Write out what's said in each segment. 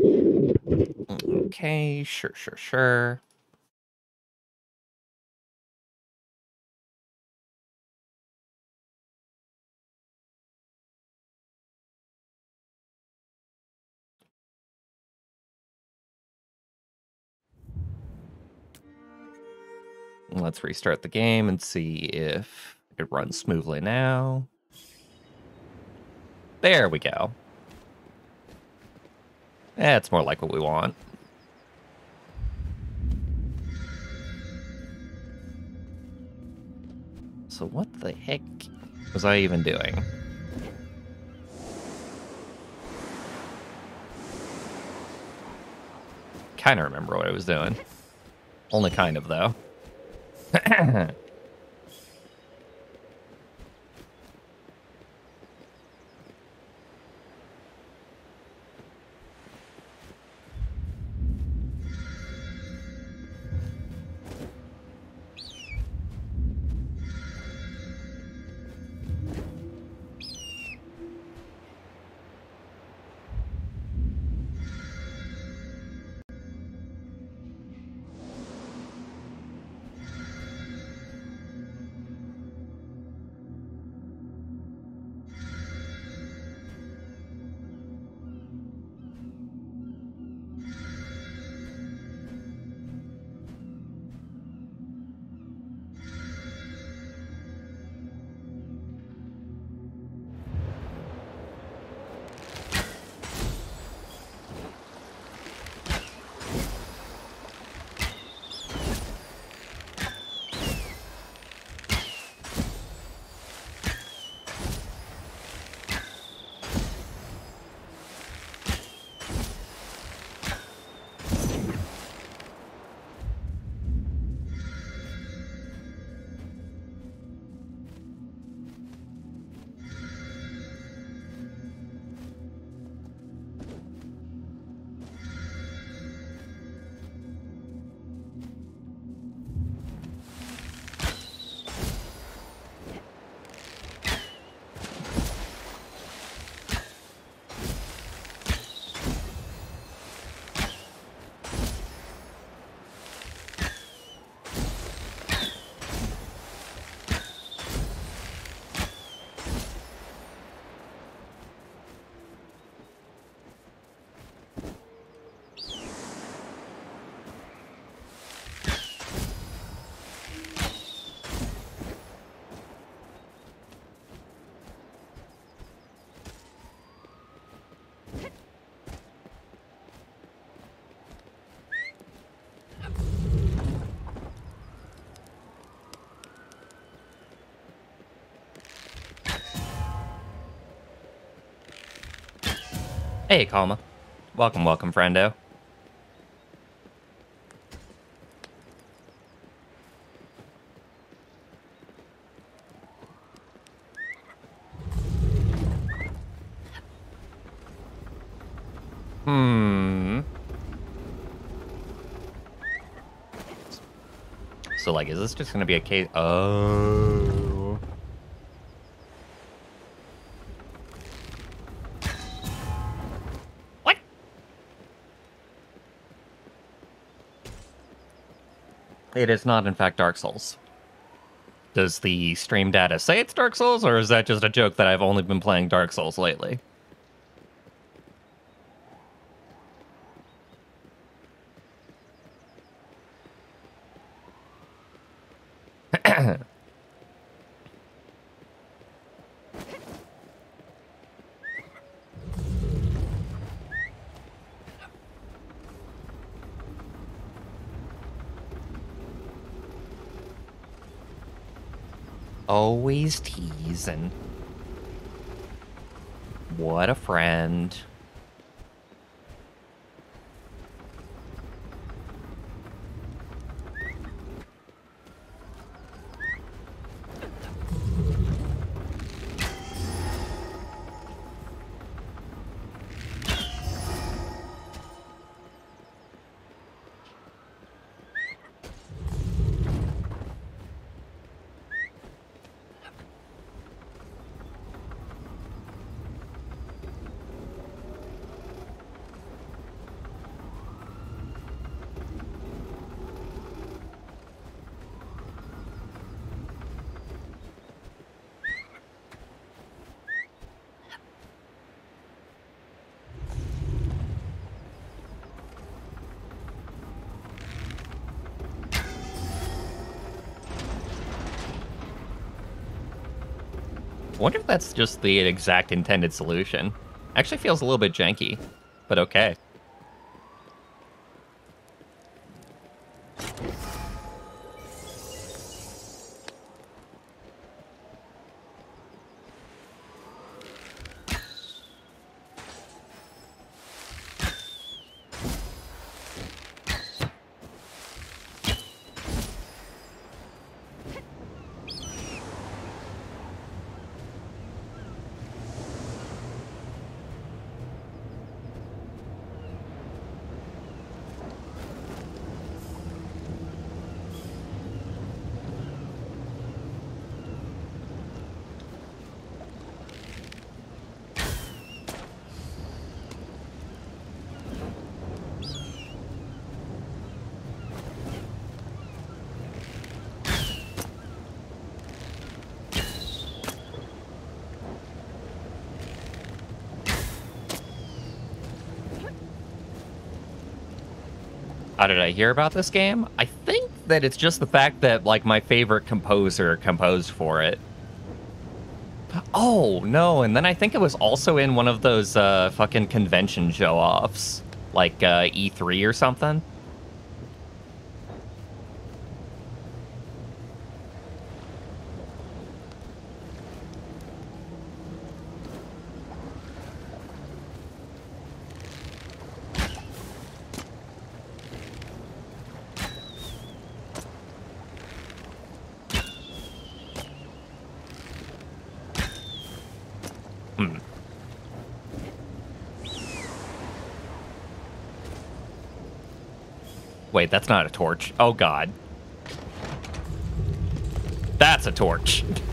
Okay, sure, sure, sure. Let's restart the game and see if it runs smoothly now. There we go. Eh, That's more like what we want. So what the heck was I even doing? Kind of remember what I was doing. Only kind of, though. Hey, Kalma. Welcome, welcome, friendo. Hmm. So, like, is this just gonna be a case? Oh. It is not, in fact, Dark Souls. Does the stream data say it's Dark Souls, or is that just a joke that I've only been playing Dark Souls lately? Always teasing. What a friend. Wonder if that's just the exact intended solution. Actually feels a little bit janky, but okay. How did I hear about this game? I think that it's just the fact that like my favorite composer composed for it. Oh no! And then I think it was also in one of those uh, fucking convention show-offs, like uh, E3 or something. Wait, that's not a torch. Oh god. That's a torch.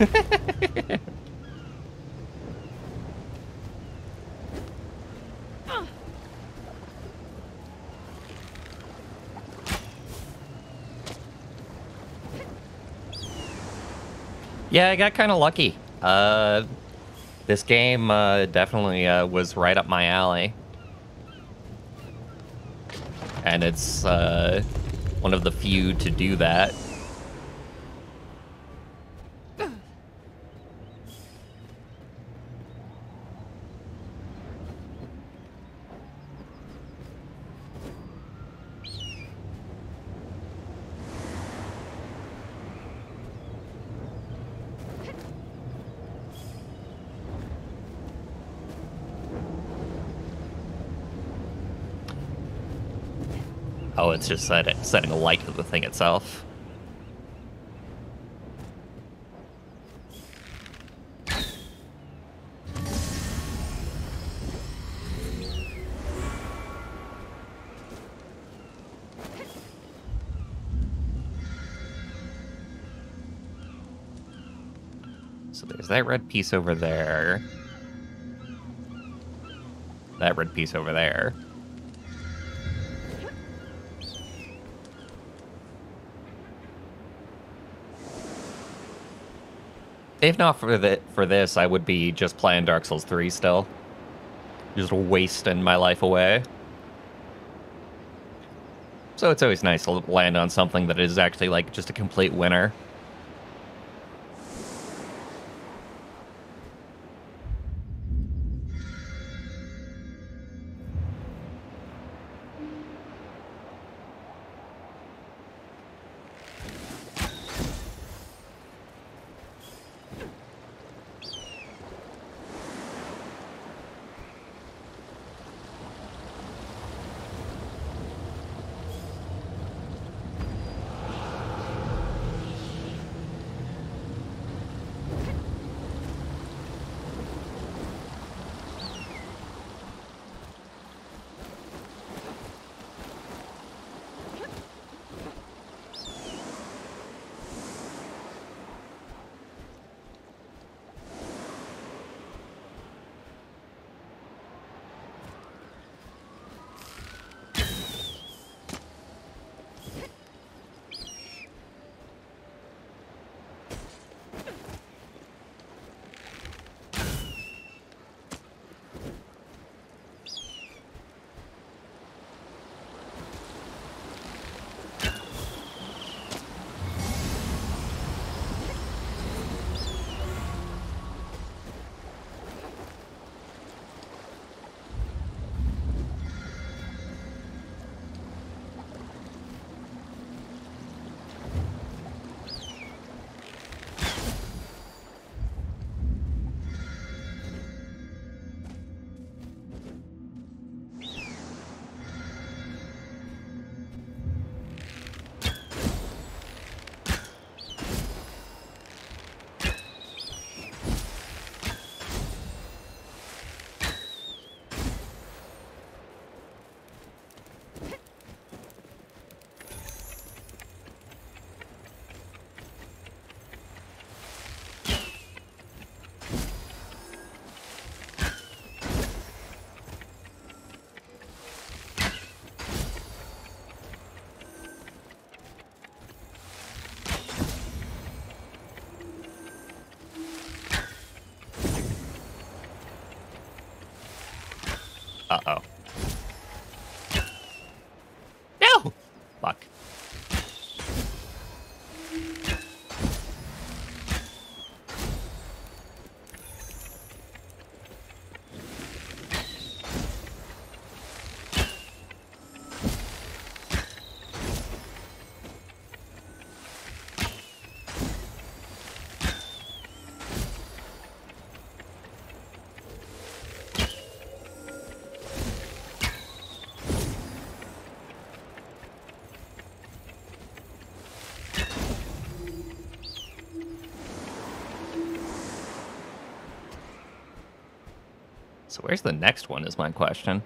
yeah, I got kind of lucky. Uh, this game uh, definitely uh, was right up my alley. And it's uh, one of the few to do that. Oh, it's just set setting a light to the thing itself. So there's that red piece over there. That red piece over there. If not for the, for this, I would be just playing Dark Souls 3 still. Just wasting my life away. So it's always nice to land on something that is actually like just a complete winner. So where's the next one is my question.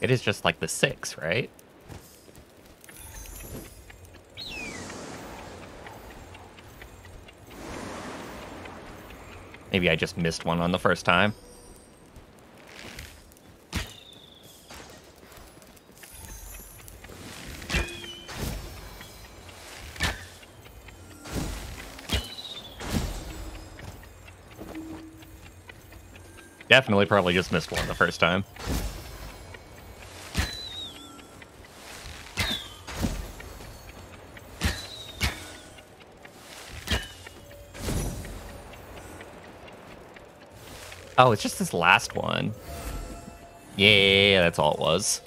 It is just like the six, right? Maybe I just missed one on the first time. Definitely probably just missed one the first time. Oh, it's just this last one. Yeah, that's all it was.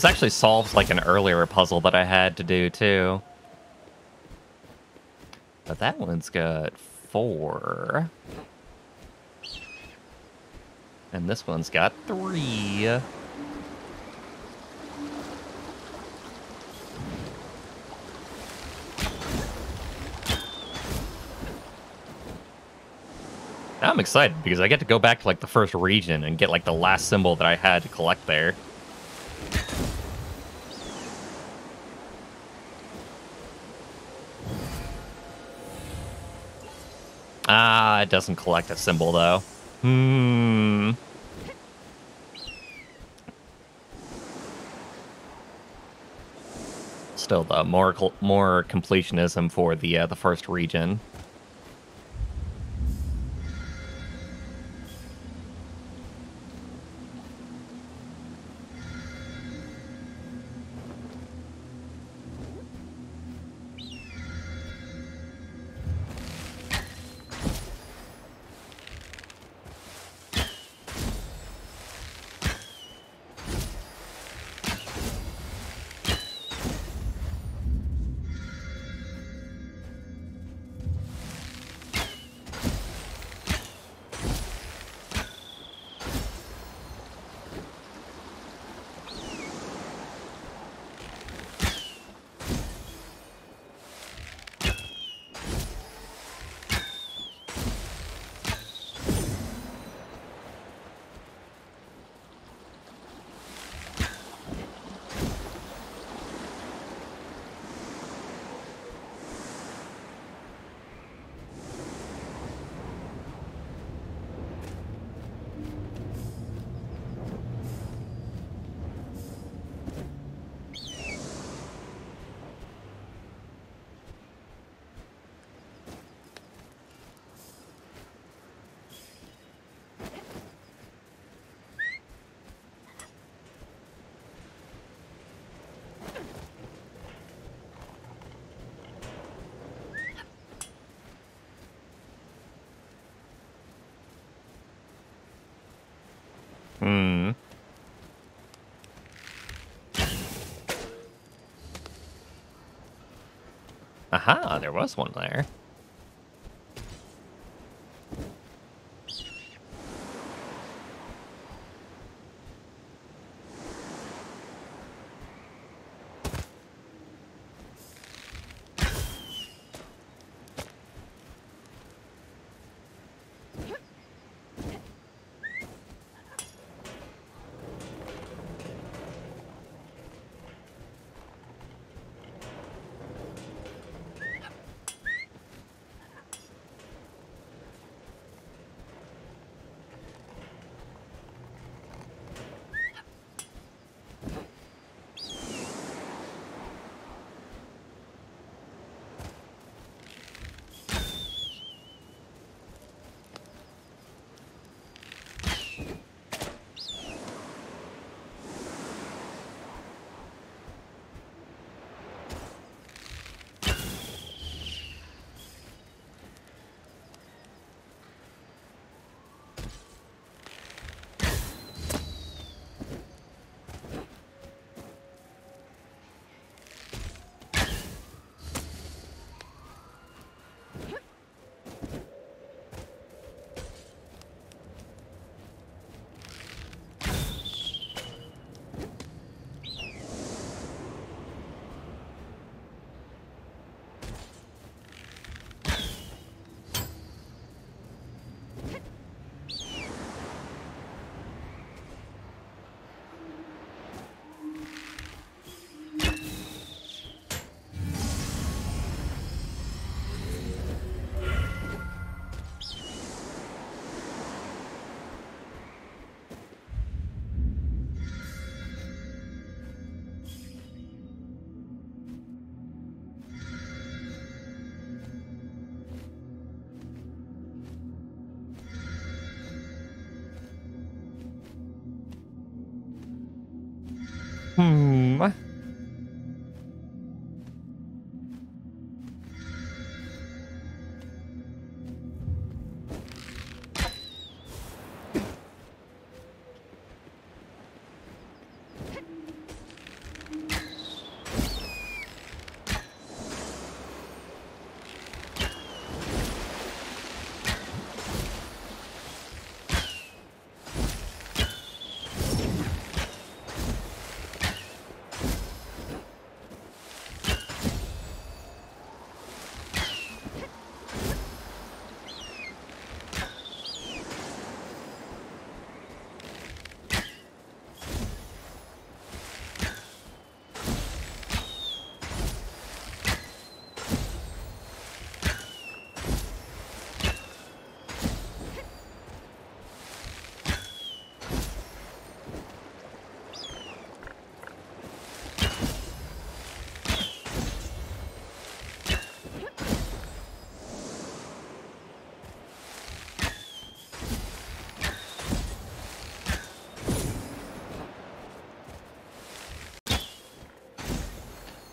This actually solves like an earlier puzzle that I had to do too. But that one's got four. And this one's got three. Now I'm excited because I get to go back to like the first region and get like the last symbol that I had to collect there. Doesn't collect a symbol though. Hmm. Still, the more more completionism for the uh, the first region. Aha, there was one there.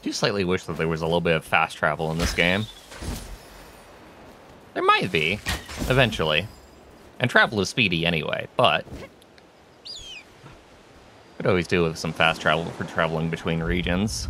Do slightly wish that there was a little bit of fast travel in this game. There might be, eventually. And travel is speedy anyway, but... Could always do with some fast travel for traveling between regions.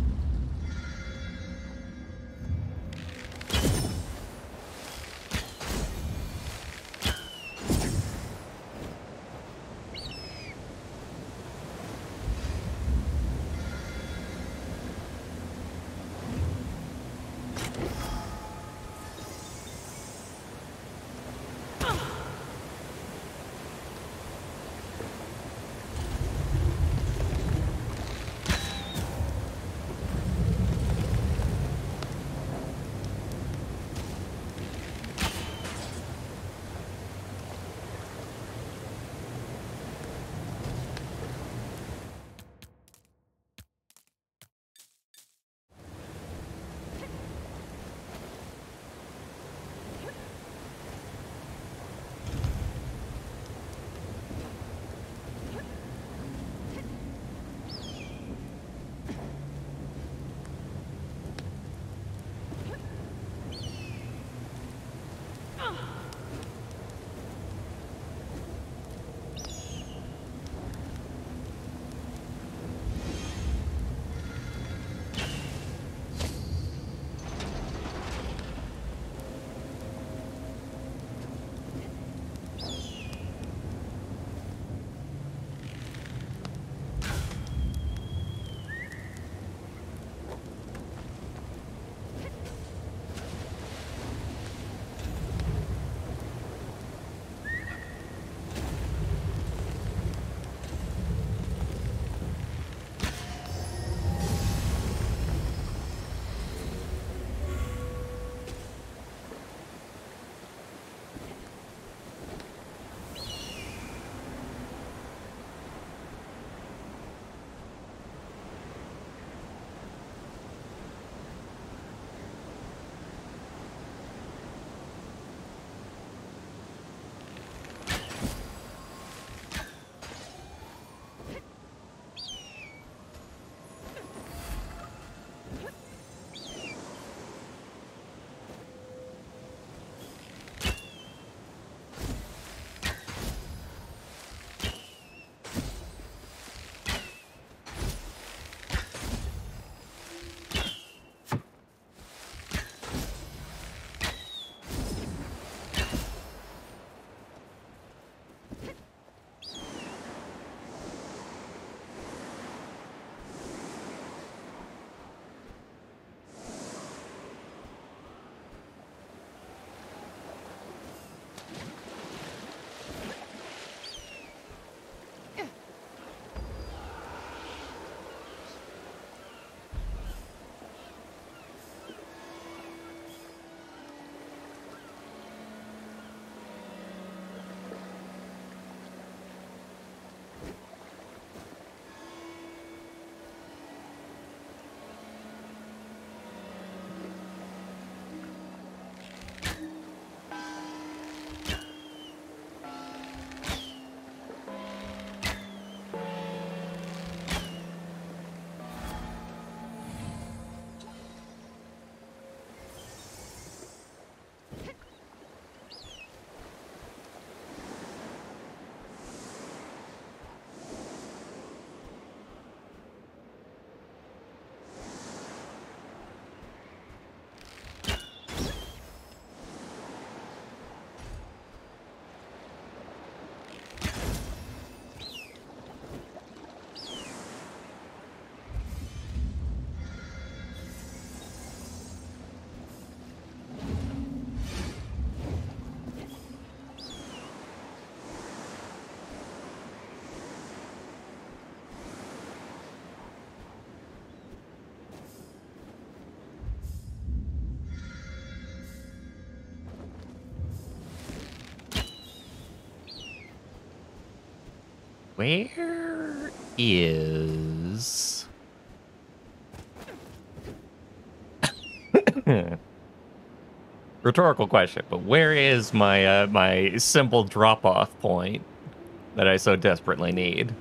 Where is rhetorical question, but where is my uh, my simple drop off point that I so desperately need?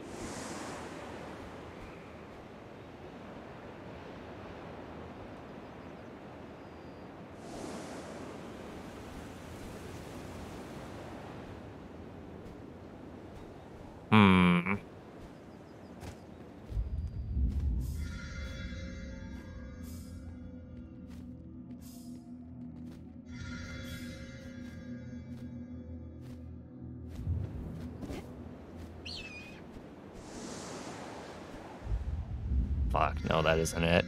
Fuck, no, that isn't it.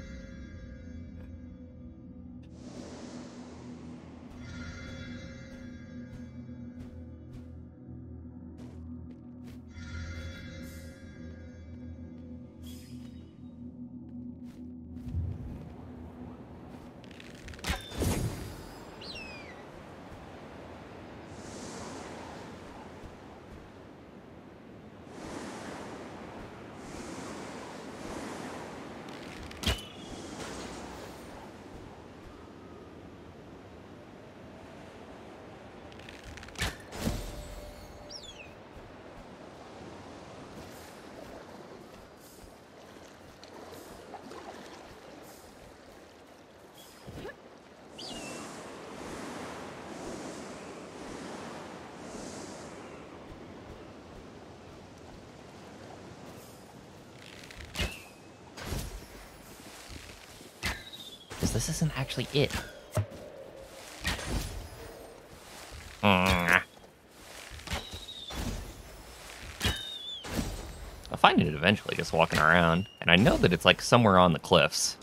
This isn't actually it. I'll find it eventually, just walking around. And I know that it's like somewhere on the cliffs.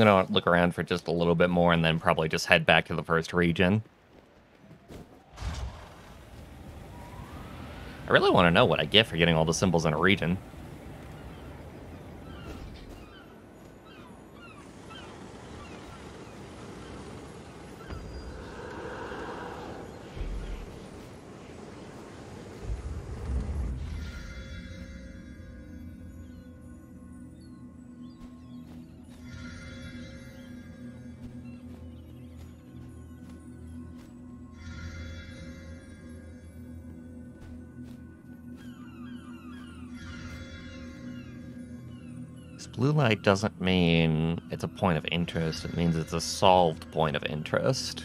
I'm gonna look around for just a little bit more and then probably just head back to the first region. I really want to know what I get for getting all the symbols in a region. Blue light doesn't mean it's a point of interest. It means it's a solved point of interest.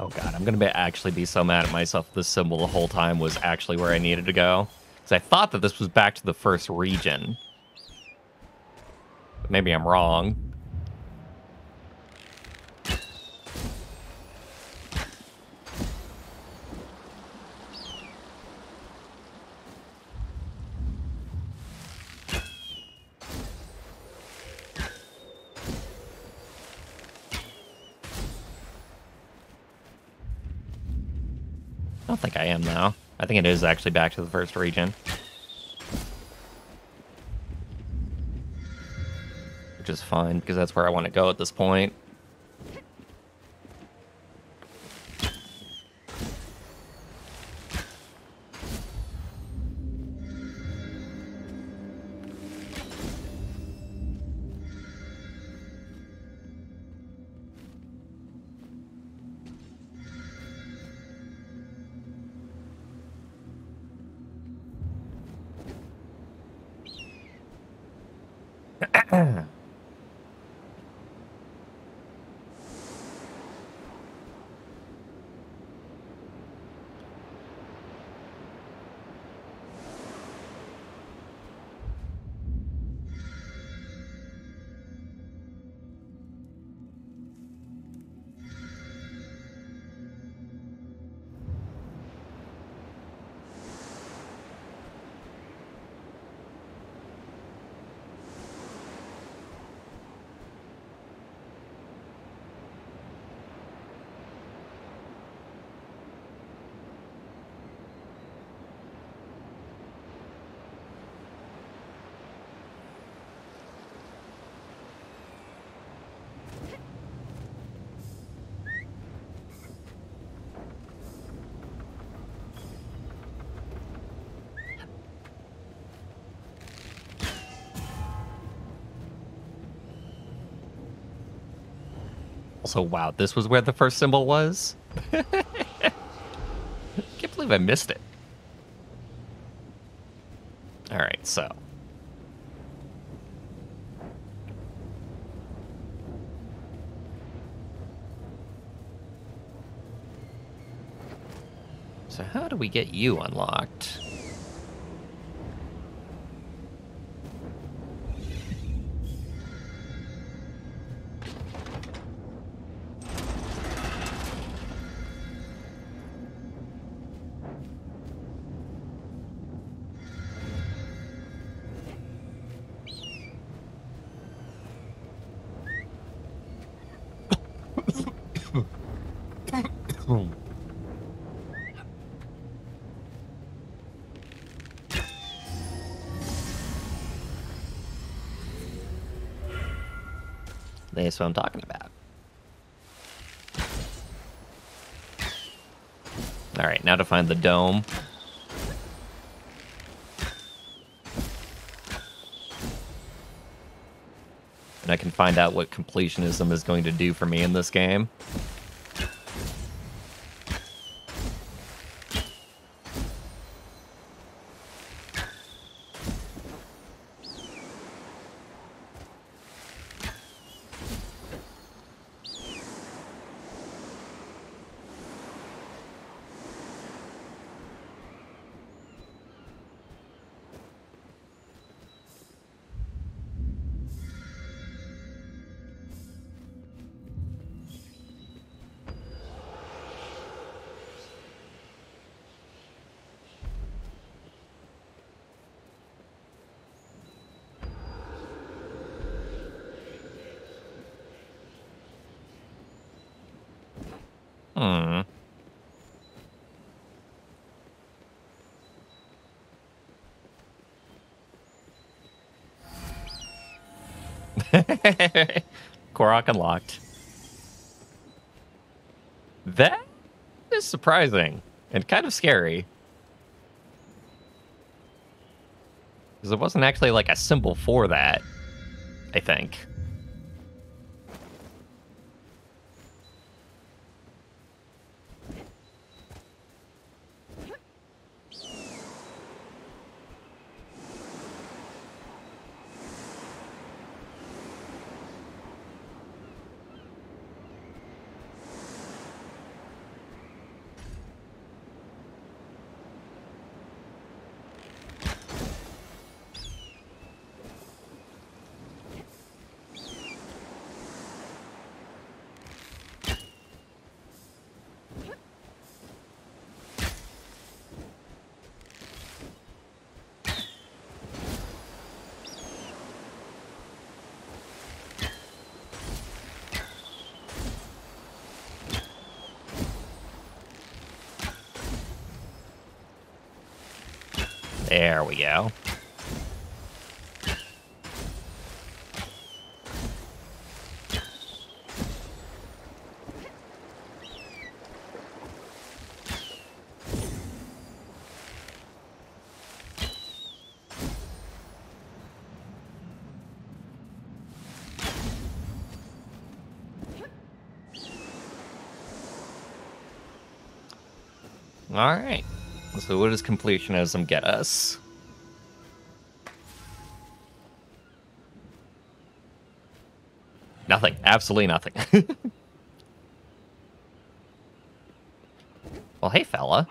Oh god, I'm gonna be, actually be so mad at myself this symbol the whole time was actually where I needed to go. Because I thought that this was back to the first region. But maybe I'm wrong. I don't think I am, though. I think it is actually back to the first region. Which is fine, because that's where I want to go at this point. Also, wow, this was where the first symbol was? Can't believe I missed it. Alright, so. So how do we get you unlocked? What I'm talking about. All right, now to find the dome. And I can find out what completionism is going to do for me in this game. Korok unlocked. That is surprising and kind of scary. Because it wasn't actually like a symbol for that, I think. There we go. All right. So what does completionism get us? Absolutely nothing. well, hey, fella.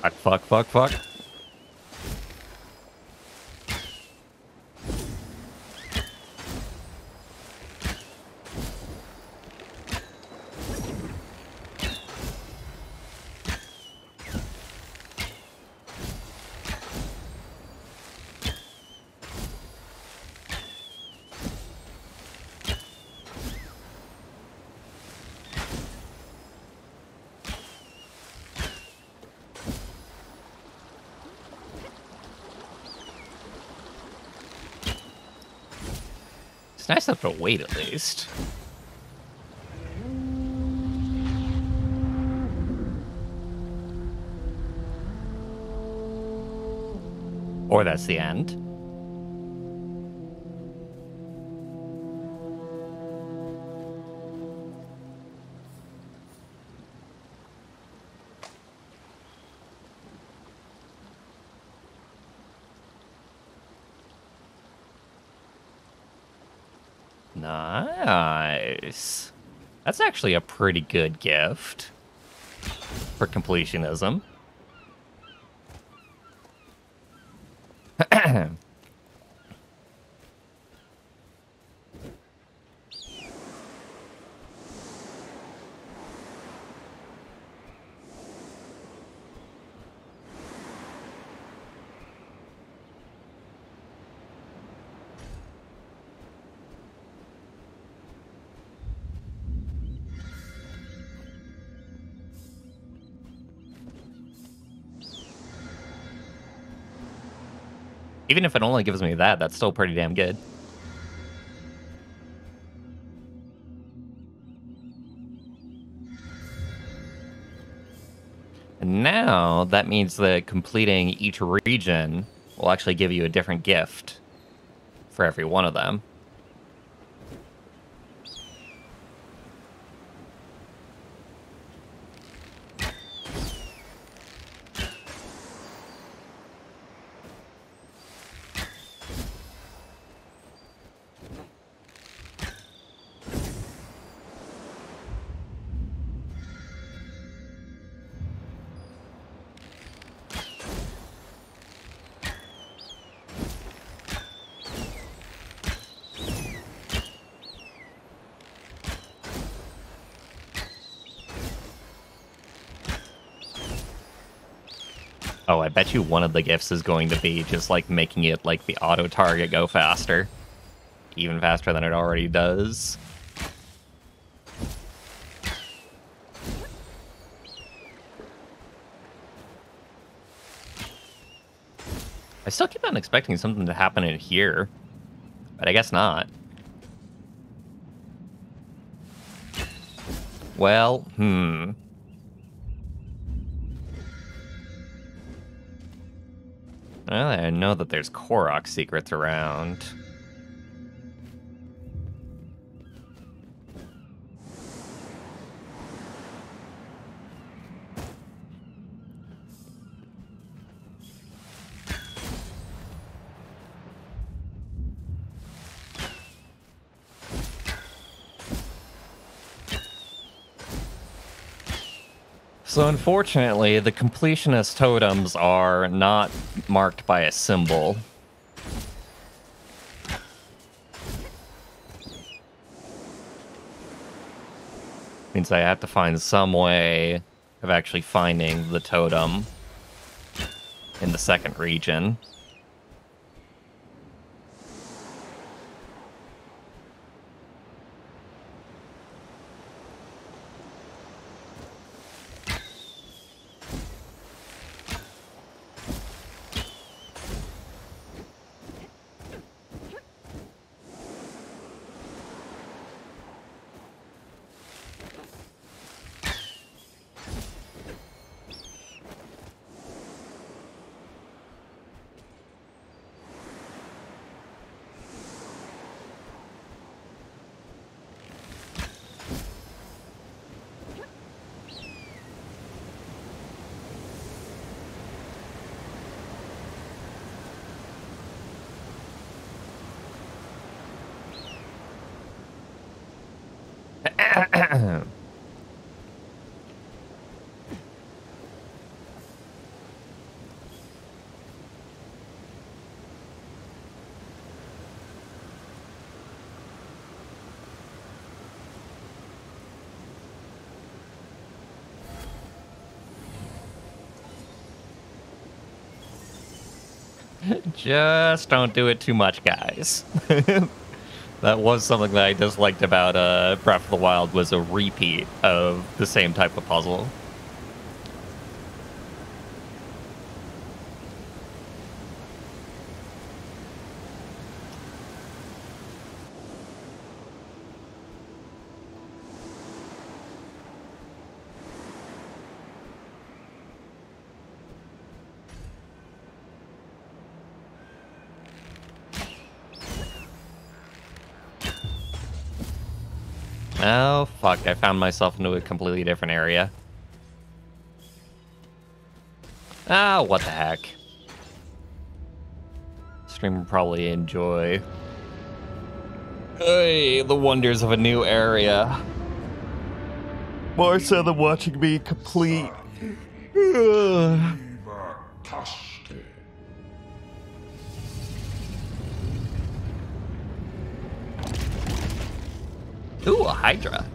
Fuck, fuck, fuck, It's nice enough to wait at least. Or that's the end. Nice. That's actually a pretty good gift for completionism. Even if it only gives me that, that's still pretty damn good. And now that means that completing each region will actually give you a different gift for every one of them. One of the gifts is going to be just like making it like the auto target go faster. Even faster than it already does. I still keep on expecting something to happen in here, but I guess not. Well, hmm. Well, I know that there's Korok secrets around. So unfortunately, the completionist totems are not marked by a symbol. Means I have to find some way of actually finding the totem in the second region. Just don't do it too much, guys. that was something that I disliked about uh, Breath of the Wild was a repeat of the same type of puzzle. Oh, fuck. I found myself into a completely different area. Ah, what the heck. Stream will probably enjoy. Hey, the wonders of a new area. More so than watching me complete. Ooh, a Hydra.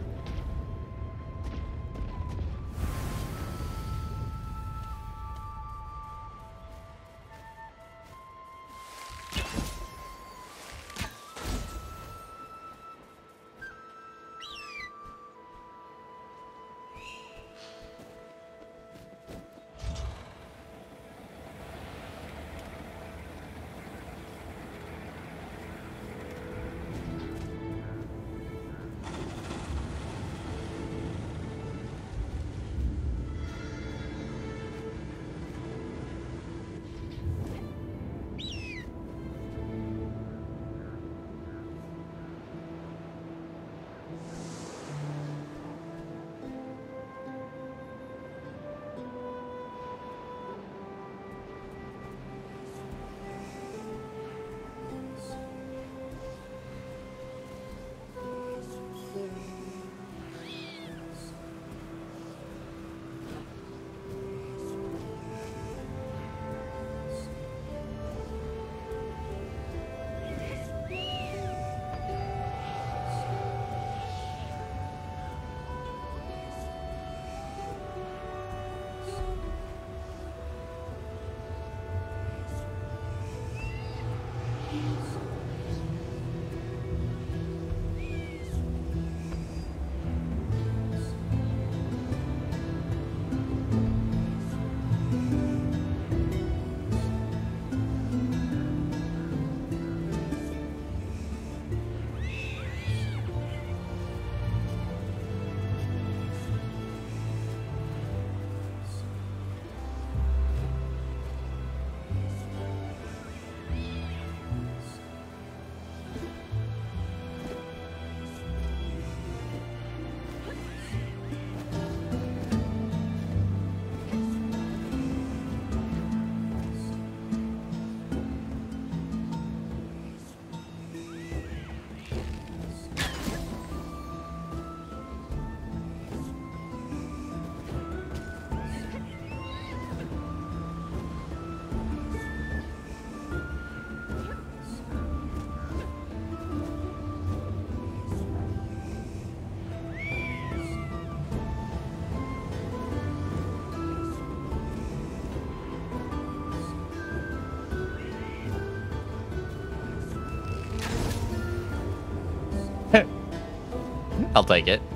I'll take it.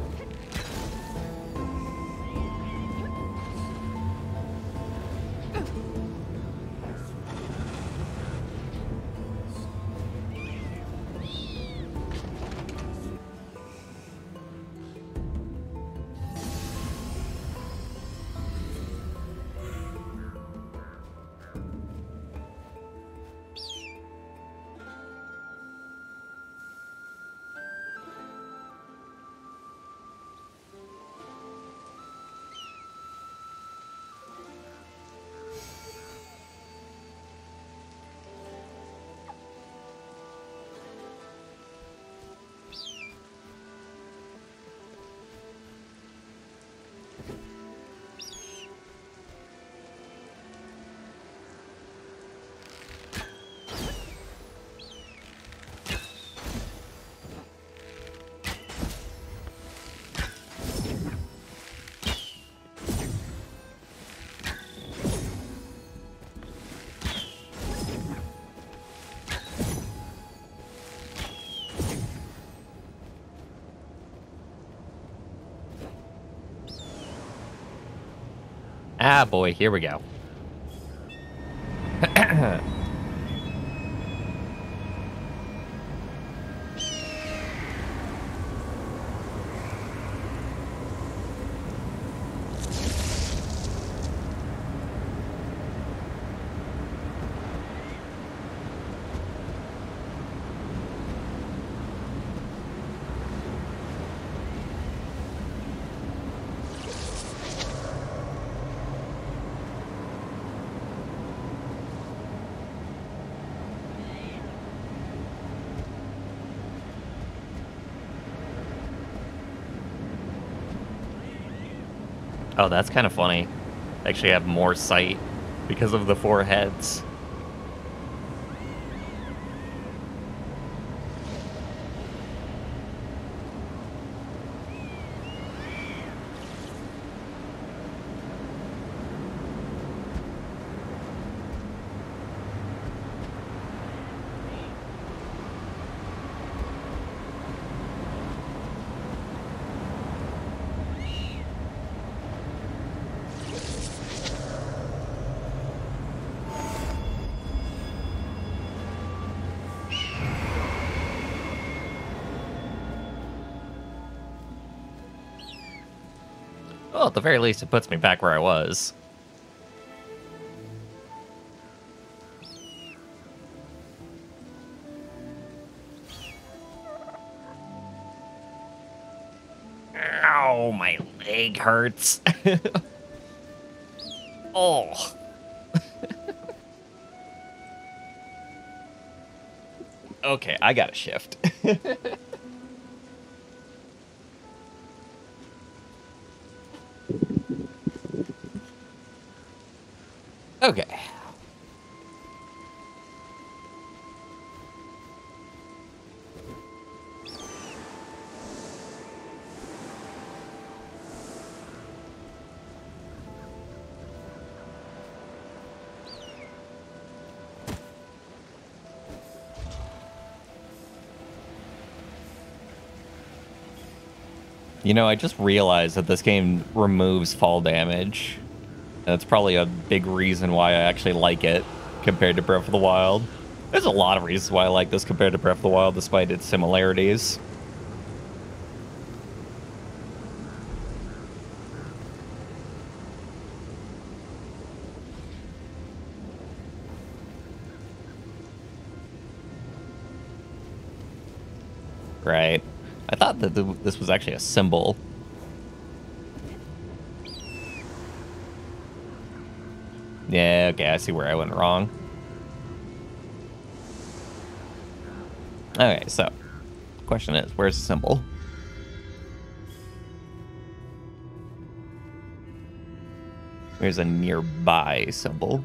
Ah, boy, here we go. That's kind of funny. Actually have more sight because of the four heads. At the very least, it puts me back where I was. Ow, my leg hurts. oh. okay, I gotta shift. okay. You know, I just realized that this game removes fall damage. That's probably a big reason why I actually like it compared to Breath of the Wild. There's a lot of reasons why I like this compared to Breath of the Wild, despite its similarities. Right. I thought that th this was actually a symbol. Okay, I see where I went wrong. Okay, so, question is, where's the symbol? There's a nearby symbol.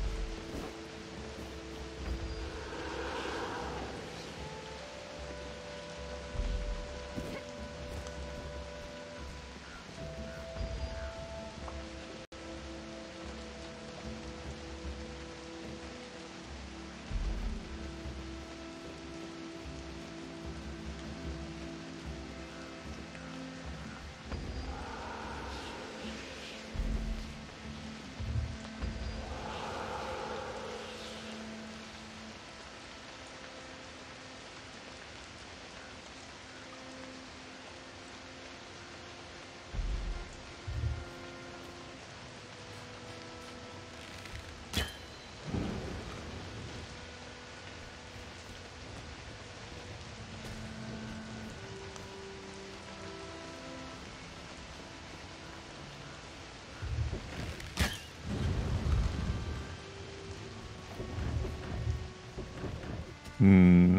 Hmm.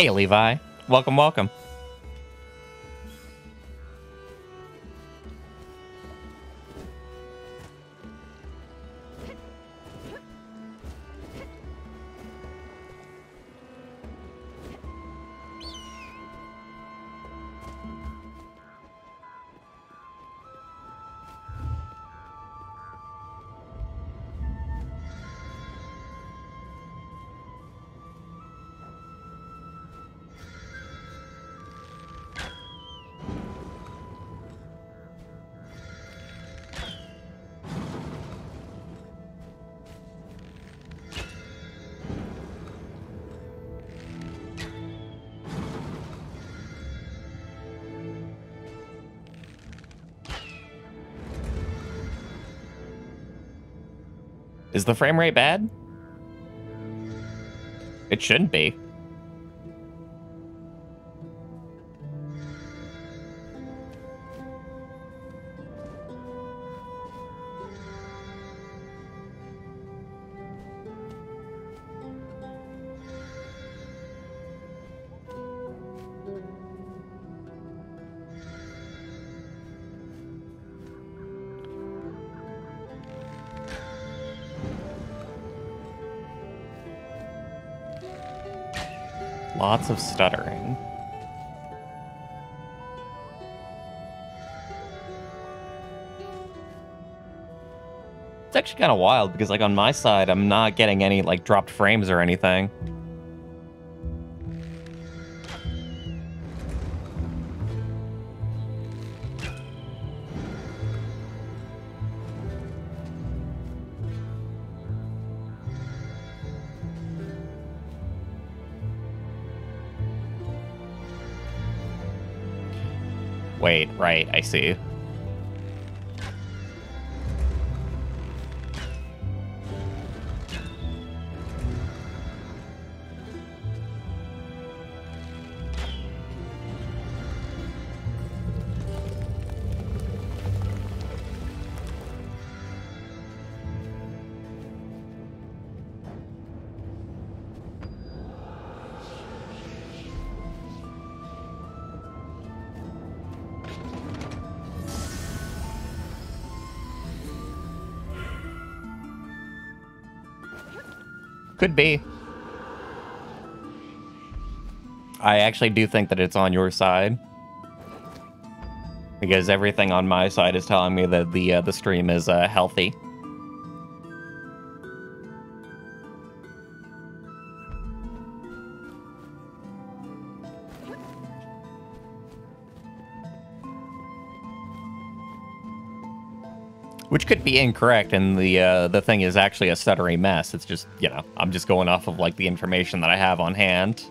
Hey, Levi. Welcome, welcome. Is the frame rate bad? It shouldn't be. Lots of stuttering. It's actually kind of wild because, like, on my side, I'm not getting any, like, dropped frames or anything. I see. Could be. I actually do think that it's on your side. Because everything on my side is telling me that the uh, the stream is uh, healthy. Could be incorrect, and the uh, the thing is actually a stuttery mess. It's just, you know, I'm just going off of like the information that I have on hand.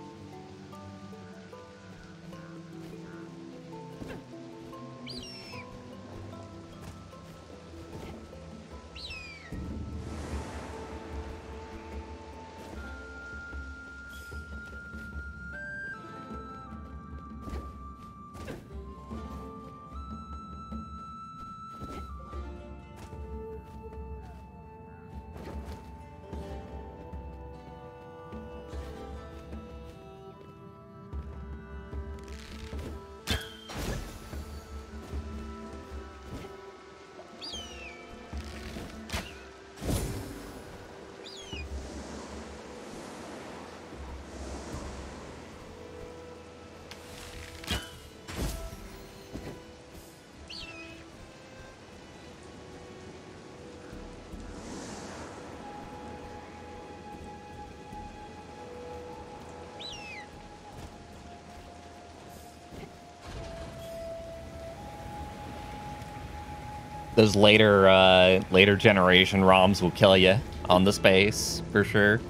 Those later uh, later generation ROMs will kill you on the space for sure.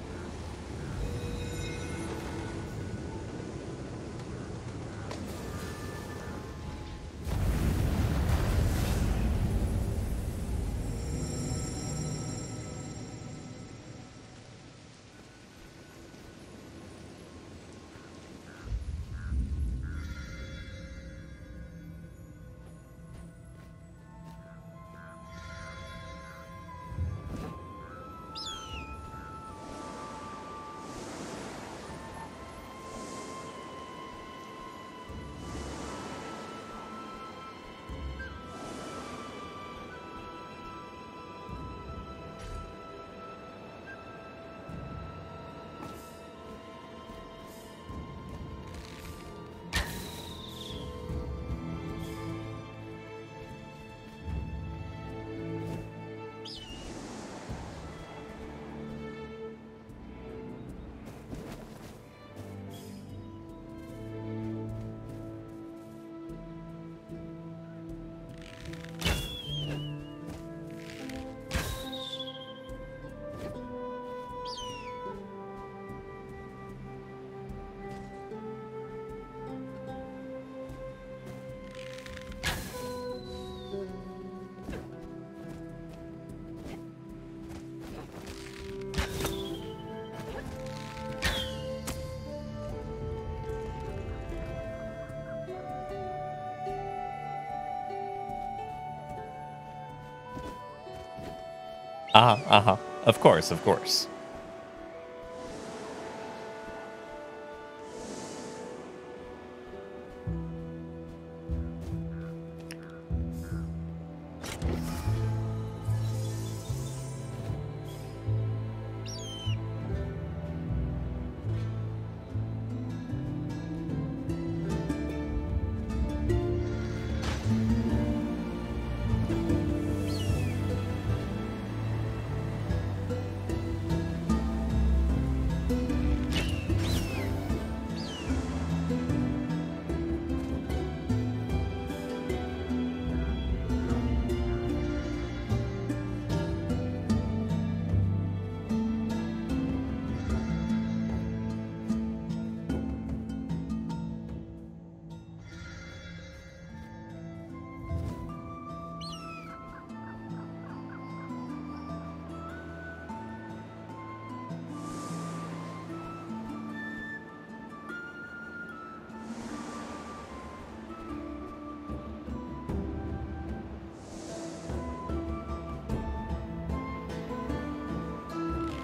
Uh huh. Uh huh. Of course. Of course.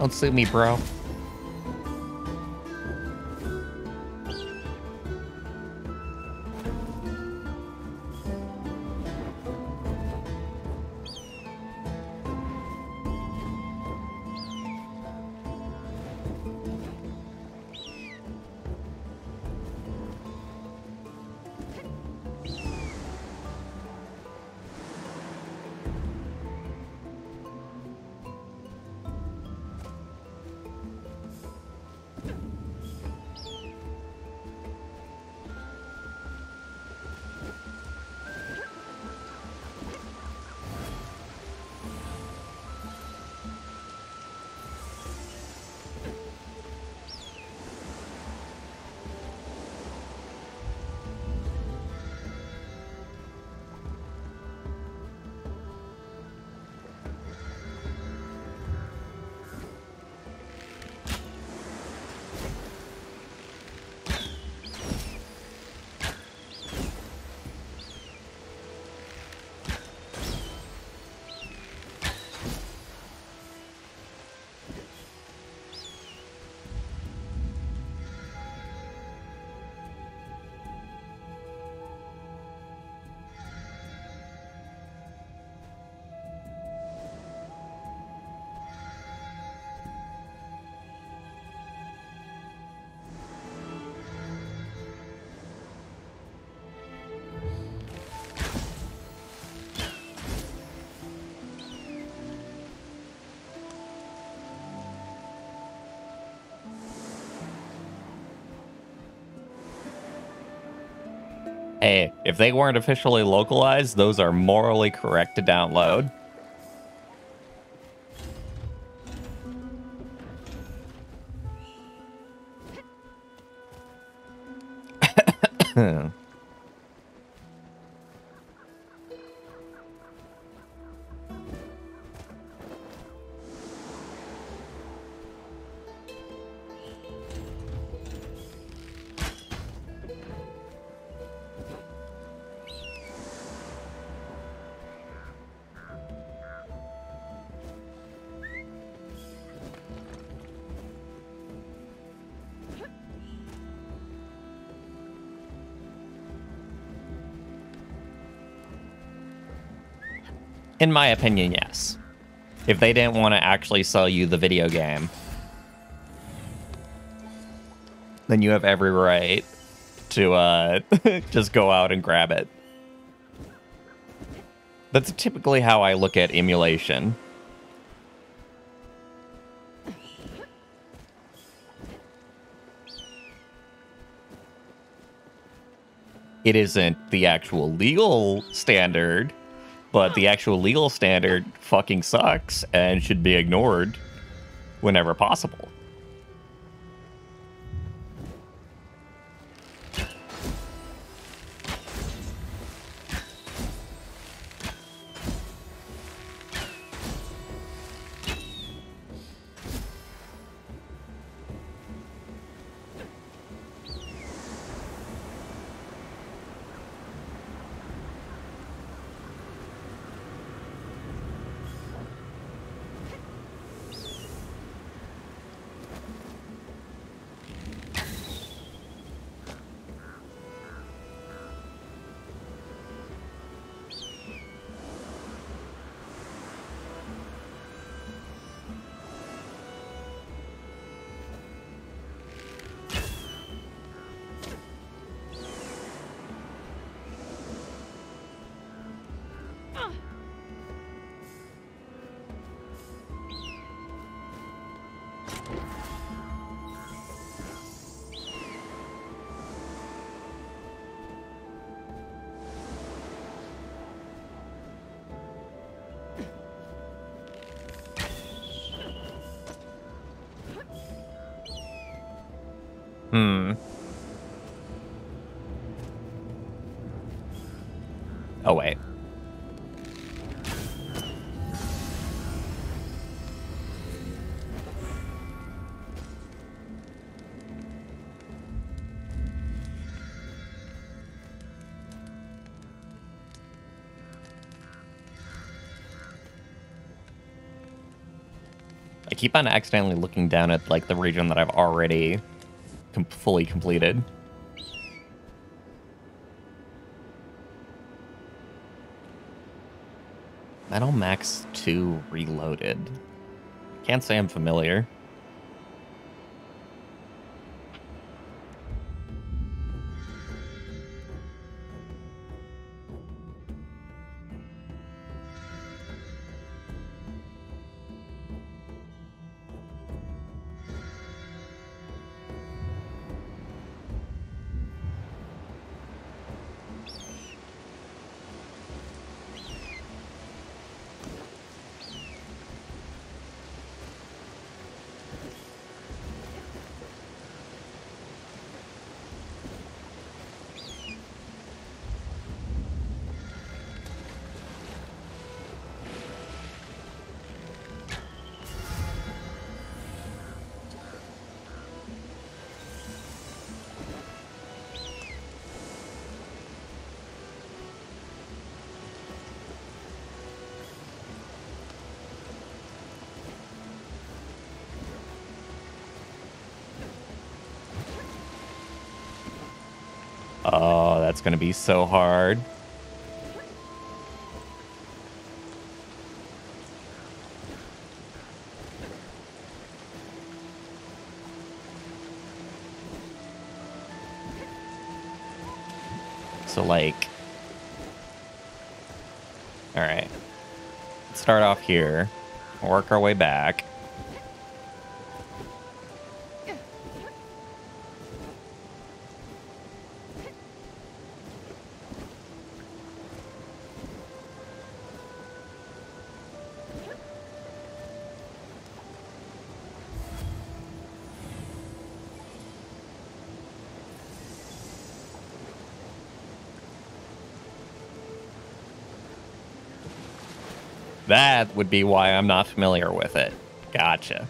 Don't sue me, bro. Hey, if they weren't officially localized, those are morally correct to download. My opinion, yes. If they didn't want to actually sell you the video game, then you have every right to uh, just go out and grab it. That's typically how I look at emulation. It isn't the actual legal standard but the actual legal standard fucking sucks and should be ignored whenever possible. Keep on accidentally looking down at like the region that I've already com fully completed. Metal Max 2 Reloaded. Can't say I'm familiar. That's going to be so hard. So, like... Alright. Start off here. Work our way back. Would be why I'm not familiar with it. Gotcha.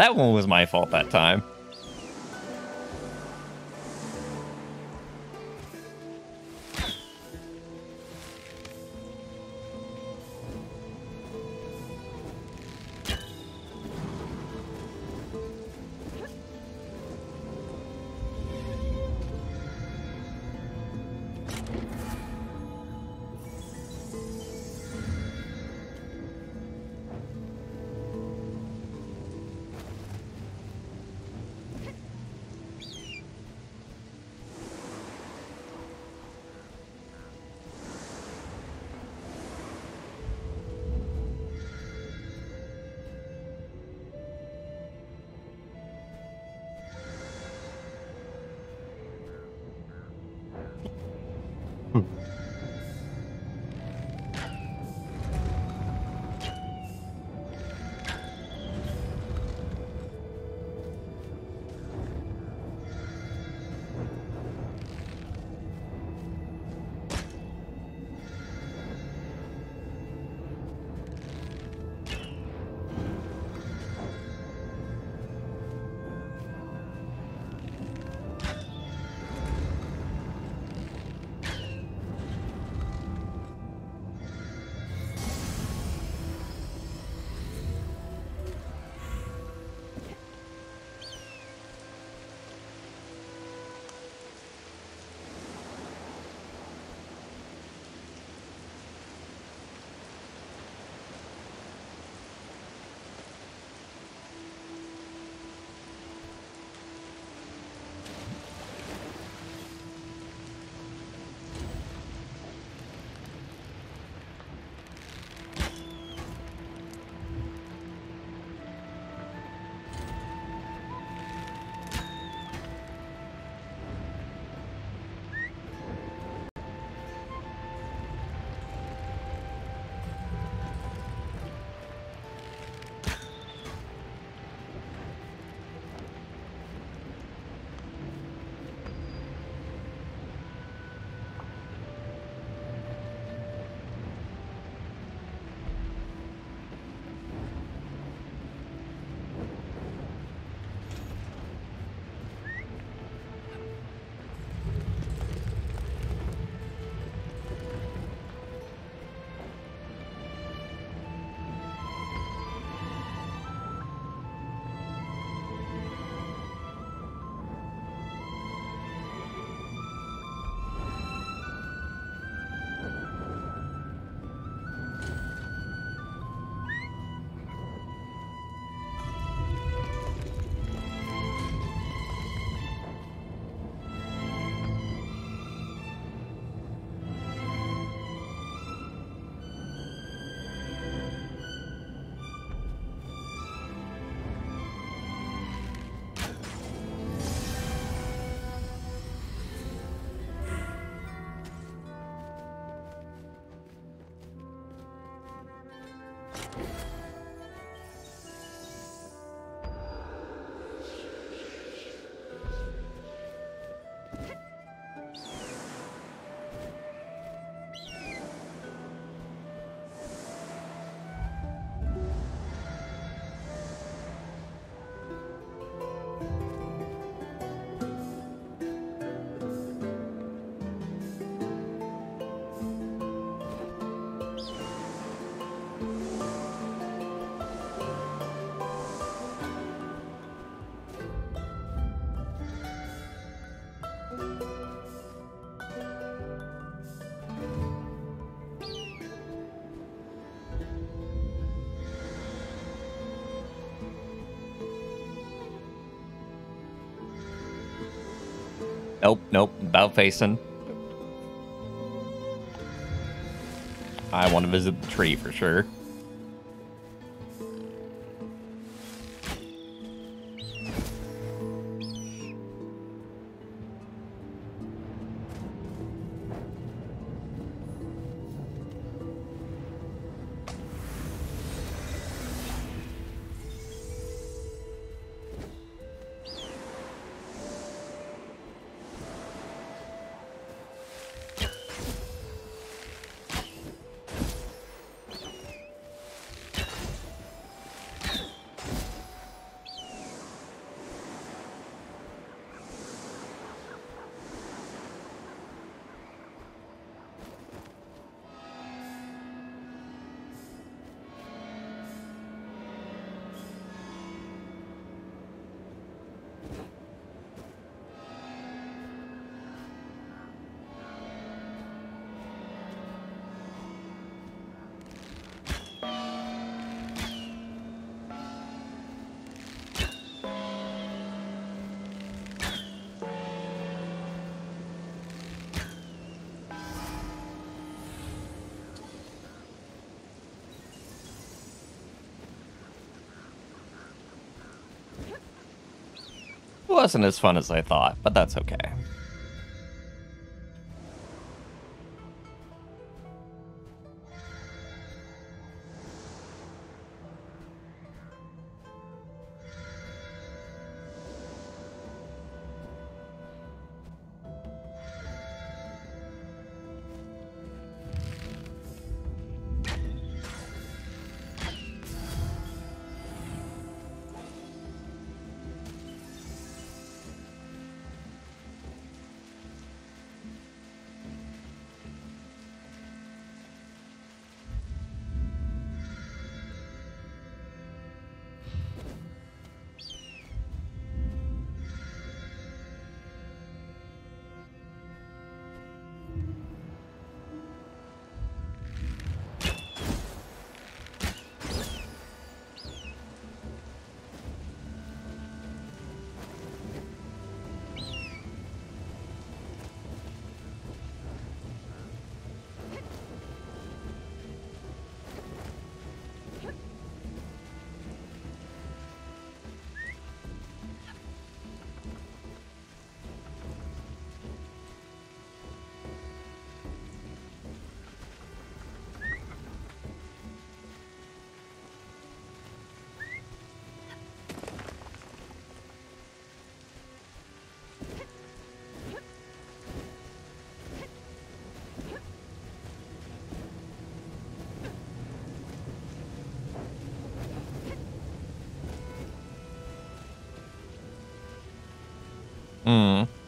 That one was my fault that time. Nope, nope. About facing. I want to visit the tree for sure. Wasn't as fun as I thought, but that's okay. Hmm.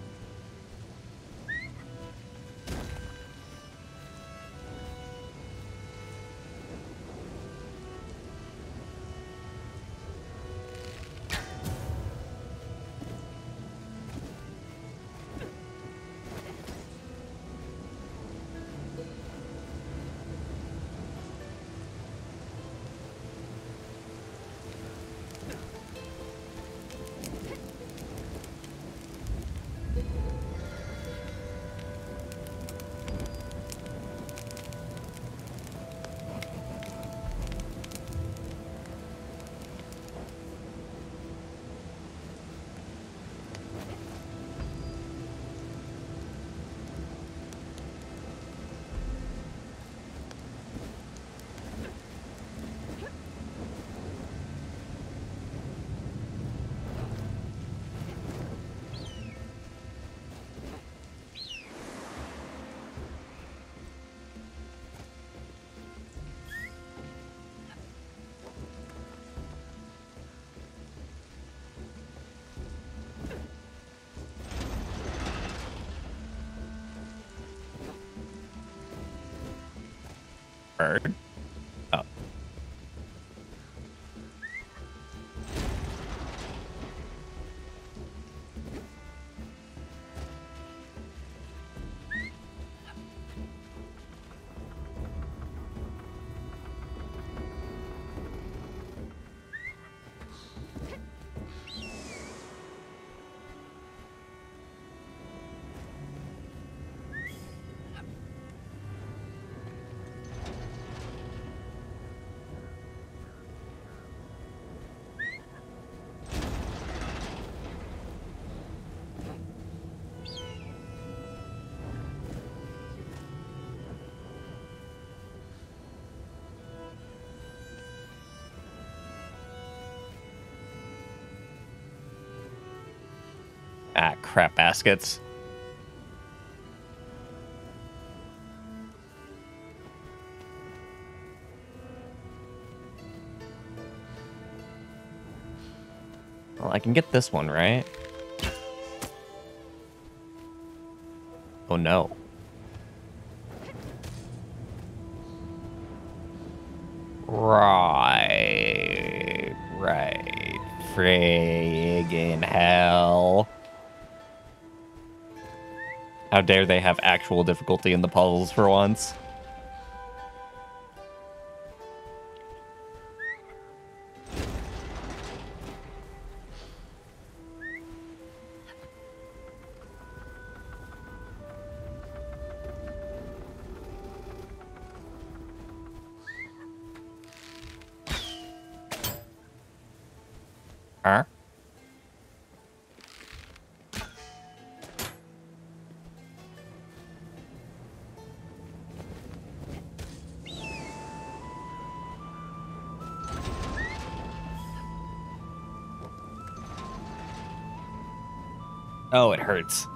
Bird. Ah, crap baskets. Well, I can get this one, right? Oh no. Right. Right. Friggin' hell. How dare they have actual difficulty in the puzzles for once? Oh, it hurts.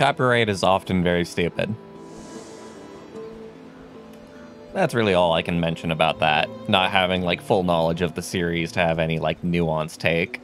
Copyright is often very stupid. That's really all I can mention about that. Not having like full knowledge of the series to have any like nuanced take.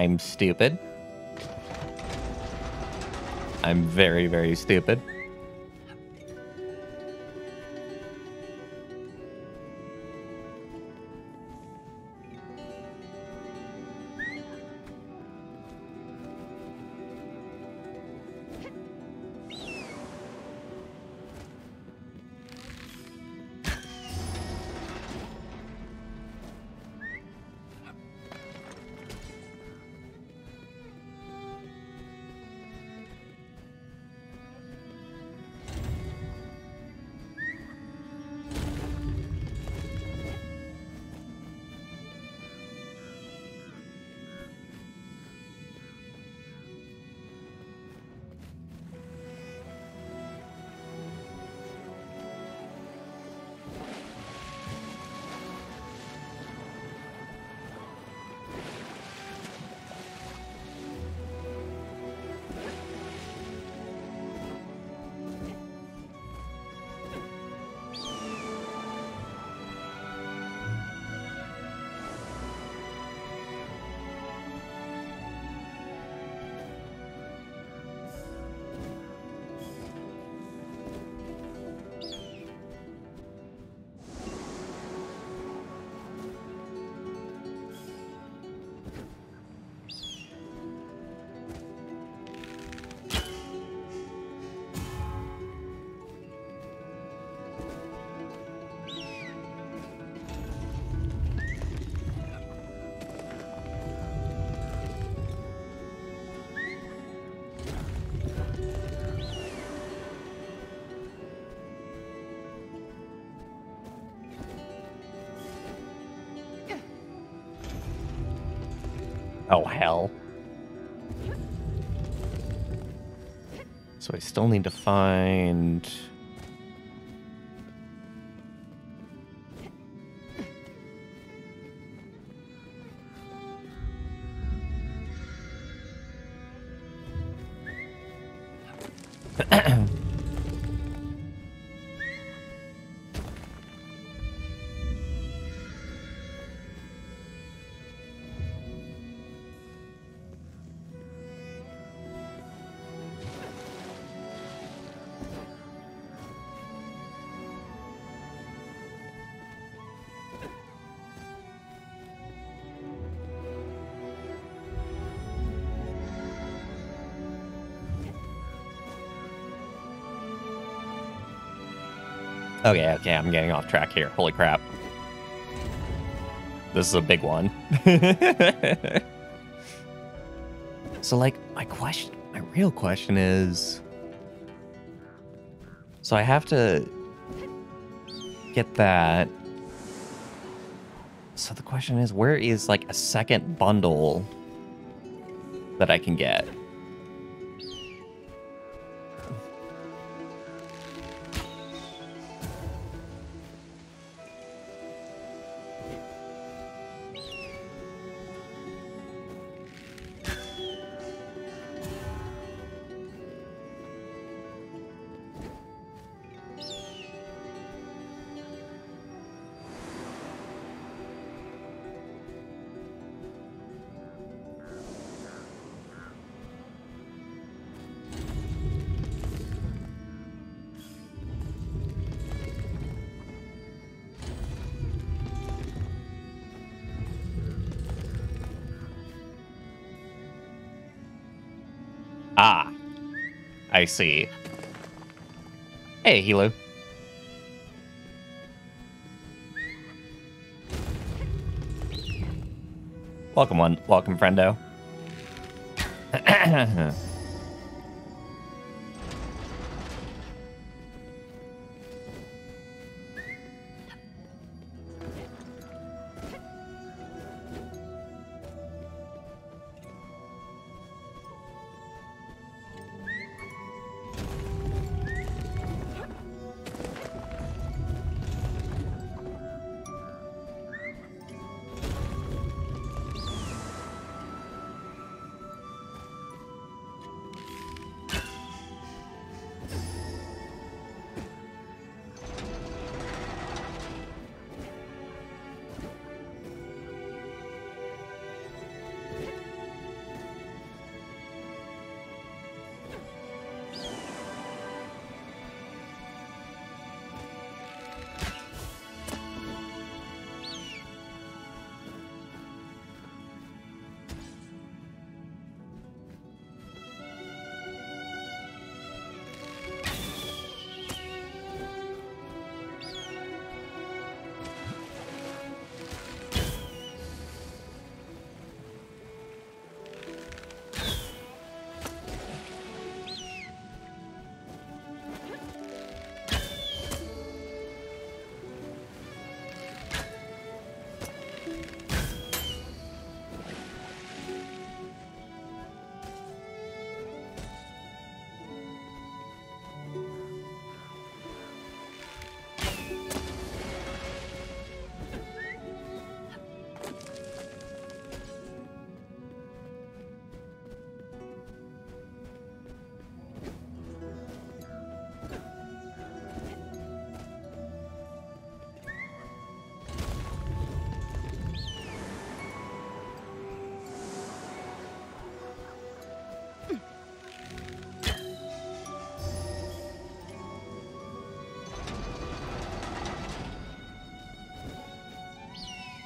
I'm stupid. I'm very, very stupid. Oh, hell. So I still need to find... Okay, okay, I'm getting off track here. Holy crap. This is a big one. so, like, my question, my real question is... So I have to get that. So the question is, where is, like, a second bundle that I can get? See. Hey, Hilo. Welcome, one. Welcome, friendo.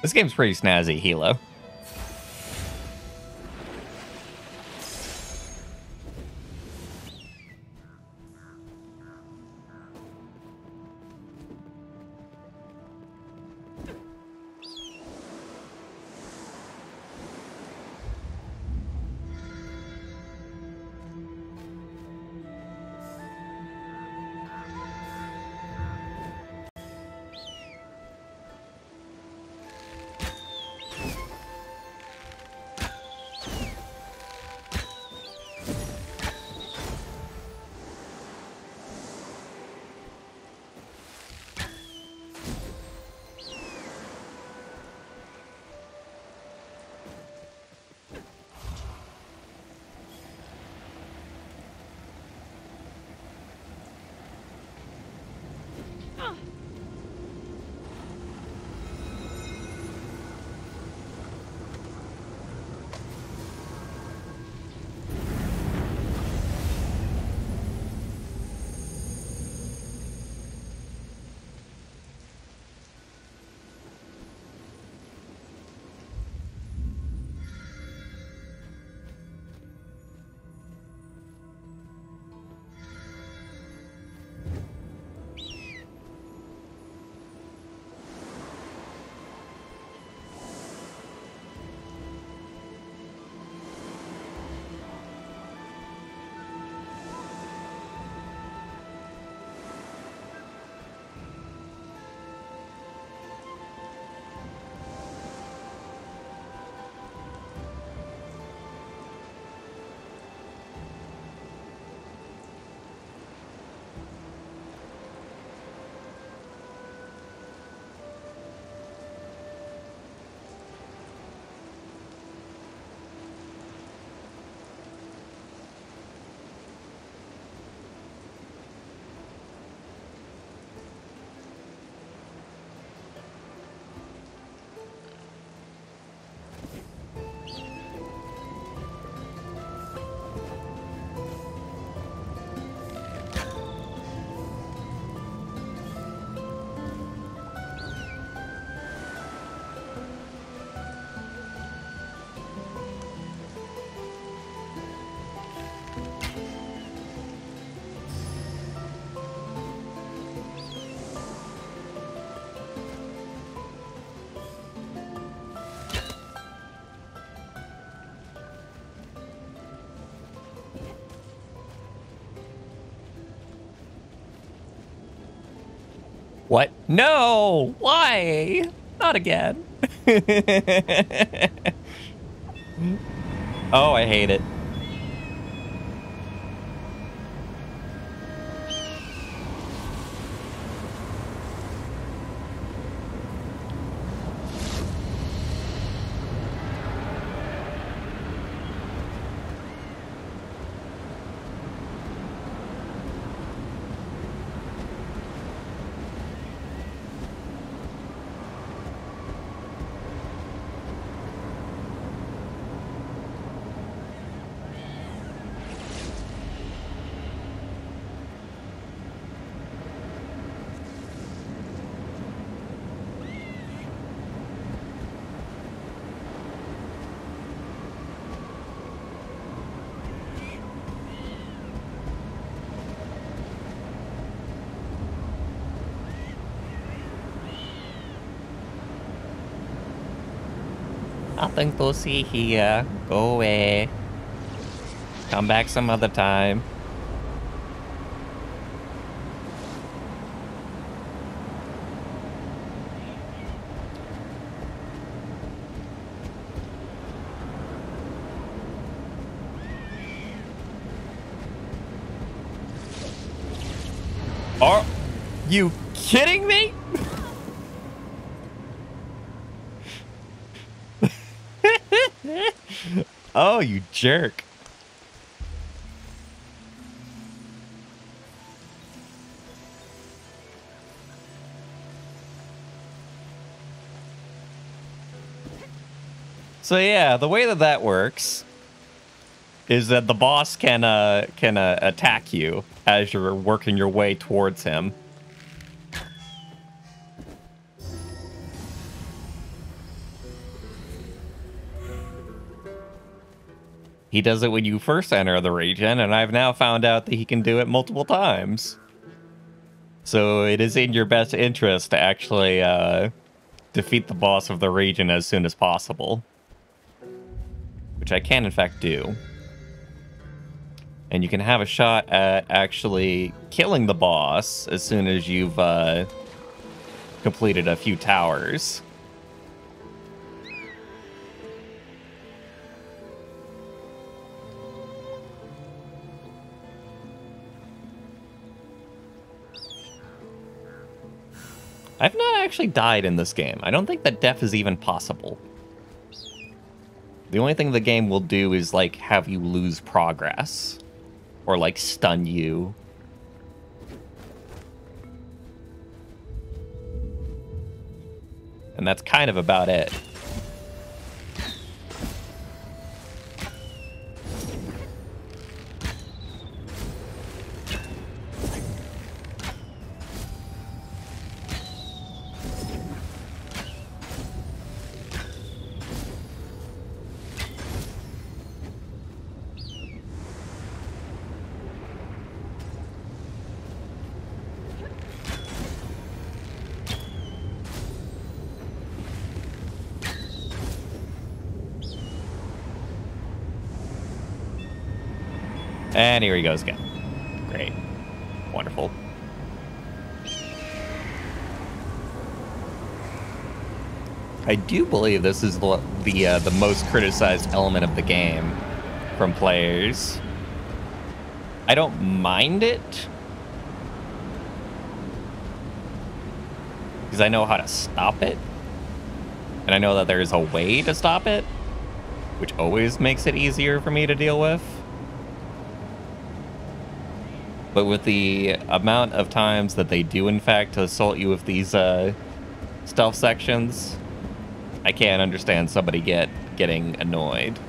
This game's pretty snazzy, Hilo. What? No! Why? Not again. oh, I hate it. Nothing to see here. Go away. Come back some other time. Are you kidding me? Oh, you jerk. So yeah, the way that that works is that the boss can uh, can uh, attack you as you're working your way towards him. He does it when you first enter the region, and I've now found out that he can do it multiple times. So it is in your best interest to actually uh, defeat the boss of the region as soon as possible. Which I can, in fact, do. And you can have a shot at actually killing the boss as soon as you've uh, completed a few towers. I've not actually died in this game. I don't think that death is even possible. The only thing the game will do is, like, have you lose progress. Or, like, stun you. And that's kind of about it. And here he goes again. Great. Wonderful. I do believe this is the the, uh, the most criticized element of the game from players. I don't mind it because I know how to stop it, and I know that there is a way to stop it, which always makes it easier for me to deal with. But with the amount of times that they do, in fact, assault you with these uh, stealth sections, I can't understand somebody get getting annoyed.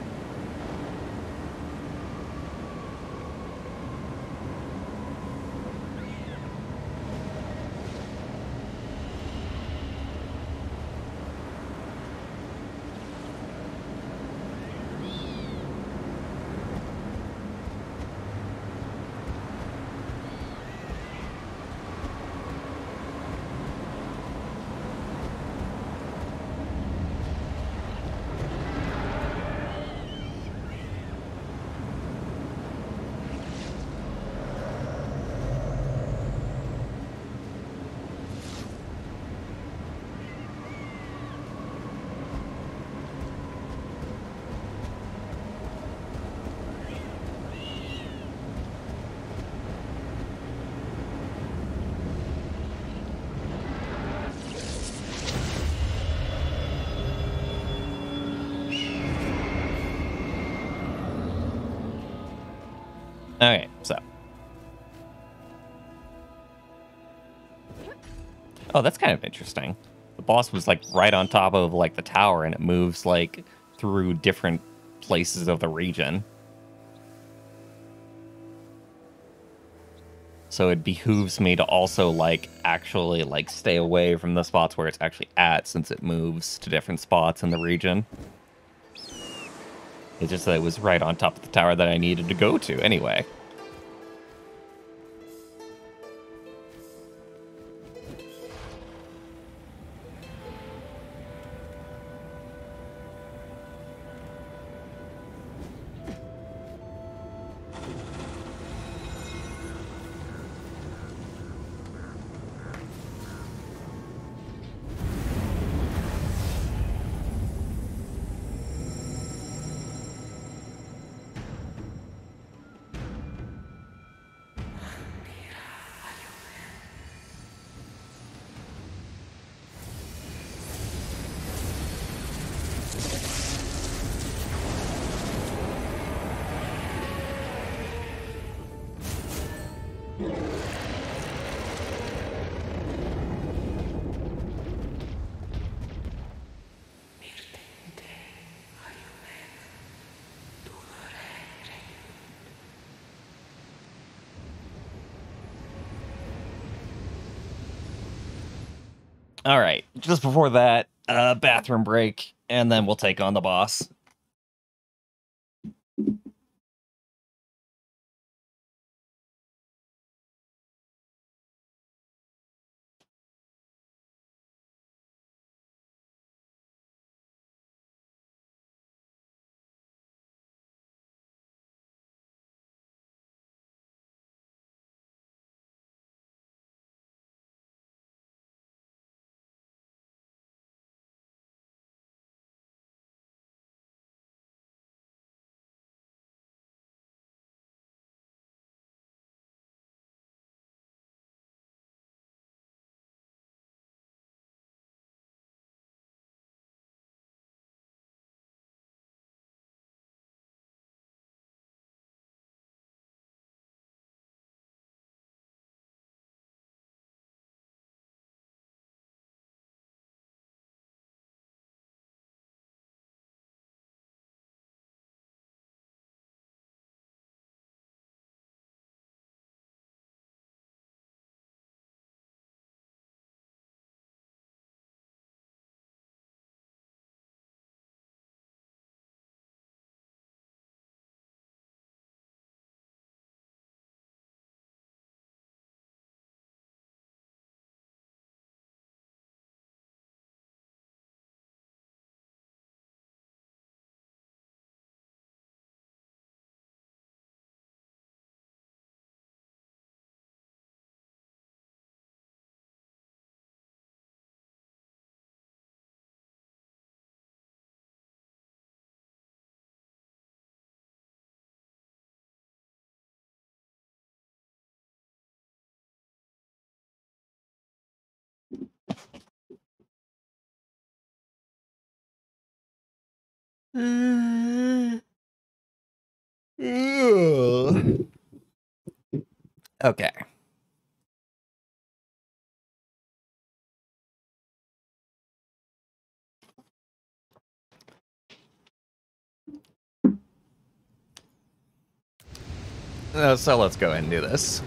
Okay, so. Oh, that's kind of interesting. The boss was like right on top of like the tower and it moves like through different places of the region. So it behooves me to also like actually like stay away from the spots where it's actually at since it moves to different spots in the region. It's just that it was right on top of the tower that I needed to go to anyway. Just before that, uh, bathroom break, and then we'll take on the boss. Okay. Uh, so let's go ahead and do this.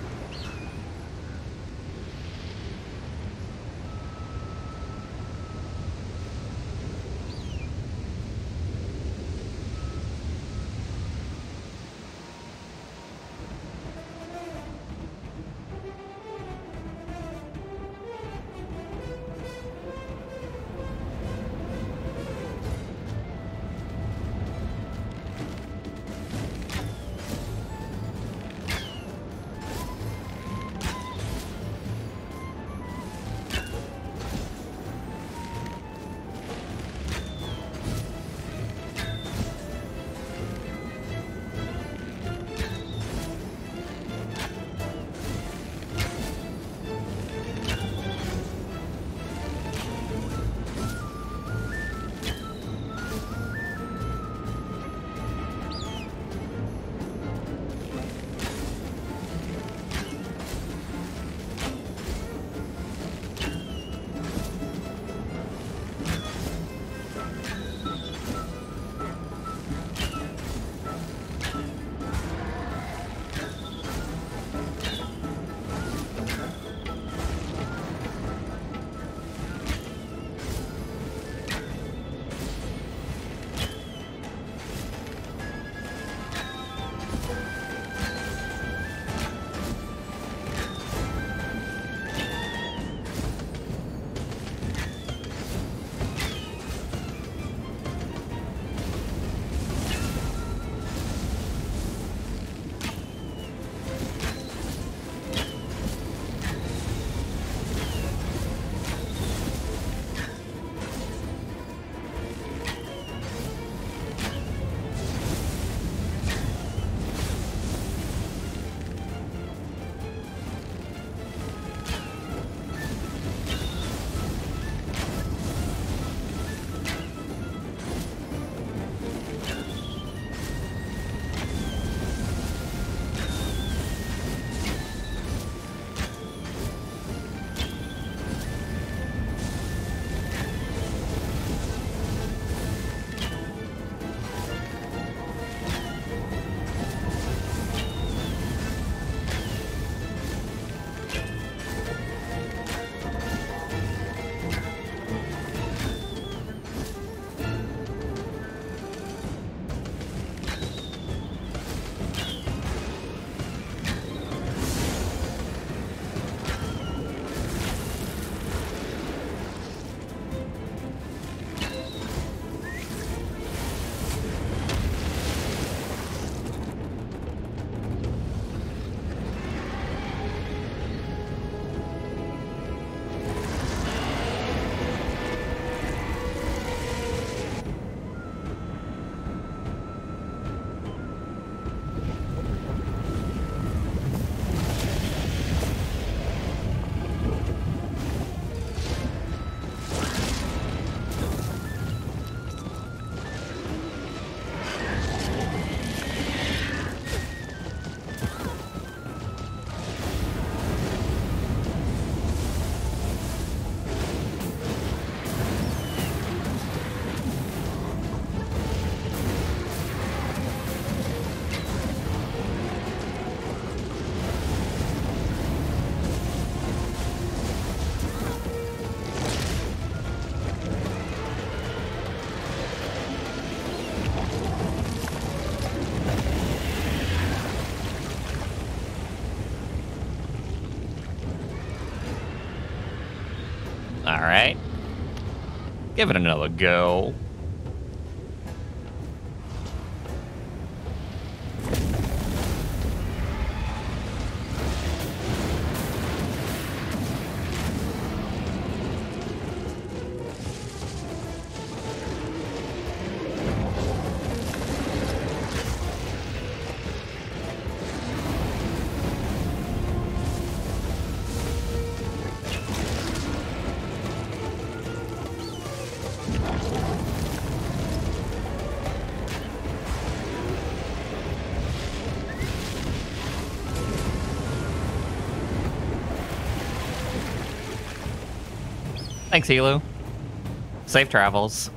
All right. Give it another go. Thanks, Elu. Safe travels.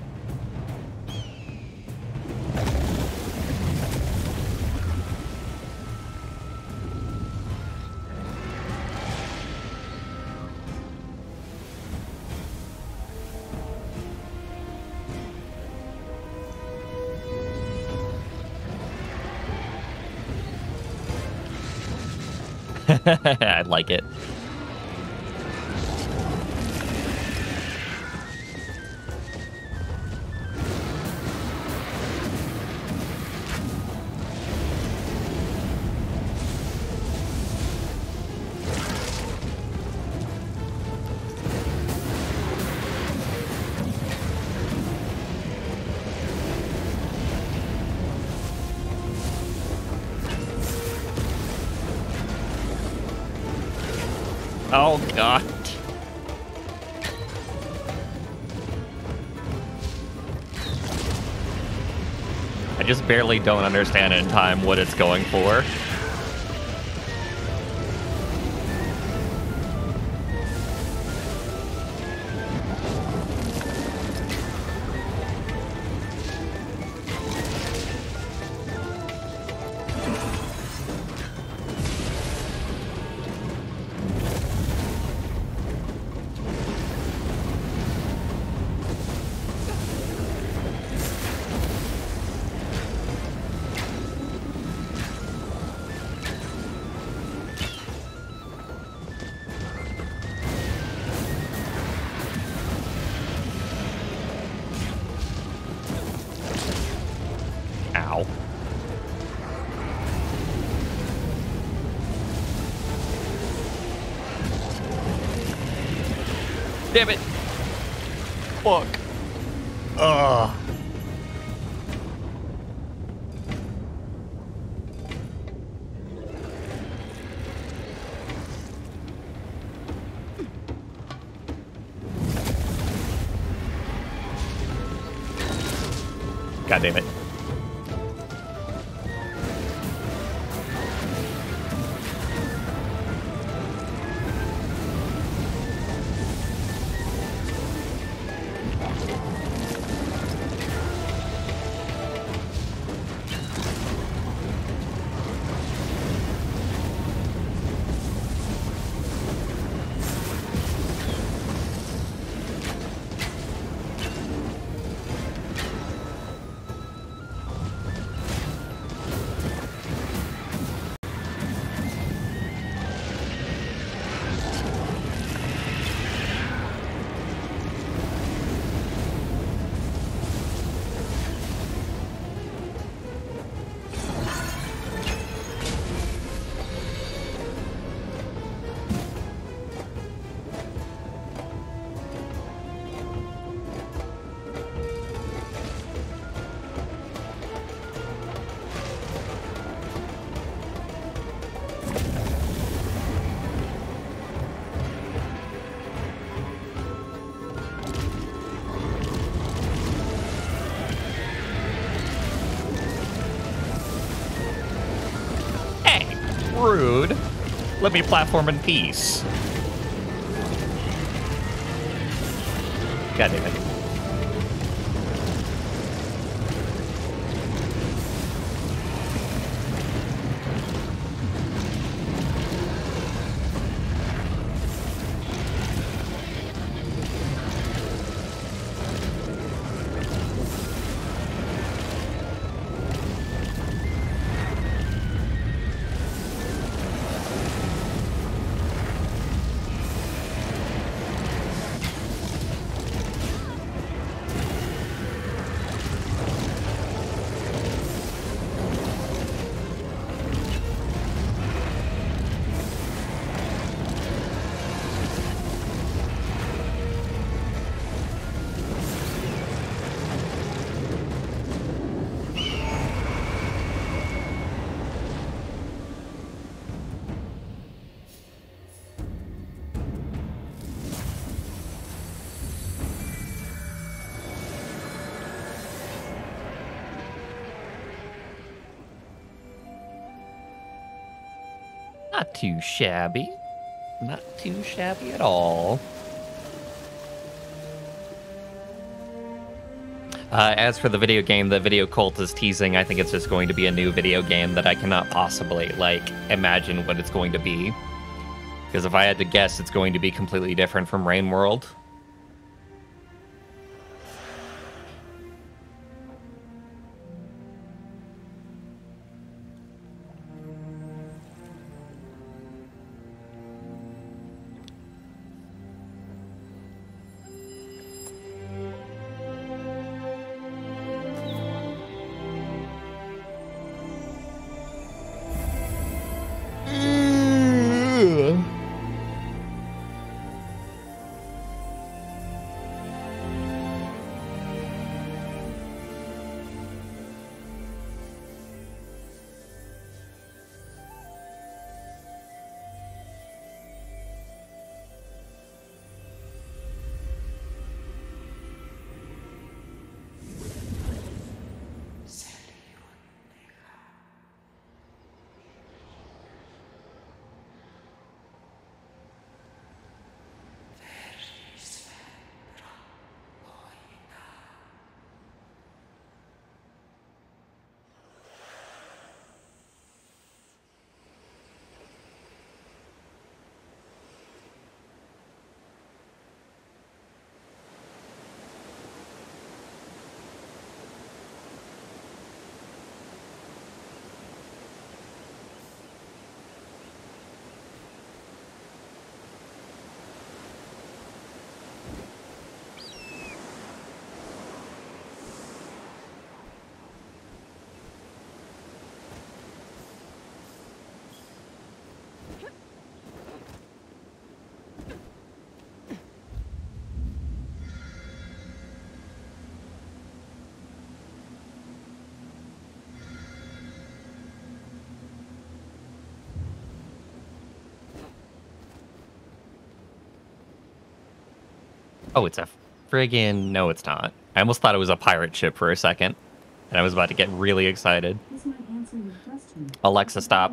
I don't understand in time what it's going for. Rude. Let me platform in peace. God damn it. too shabby. Not too shabby at all. Uh, as for the video game, the Videocult is teasing. I think it's just going to be a new video game that I cannot possibly like imagine what it's going to be. Because if I had to guess, it's going to be completely different from Rain World. Oh, it's a friggin' no, it's not. I almost thought it was a pirate ship for a second, and I was about to get really excited. Alexa, stop.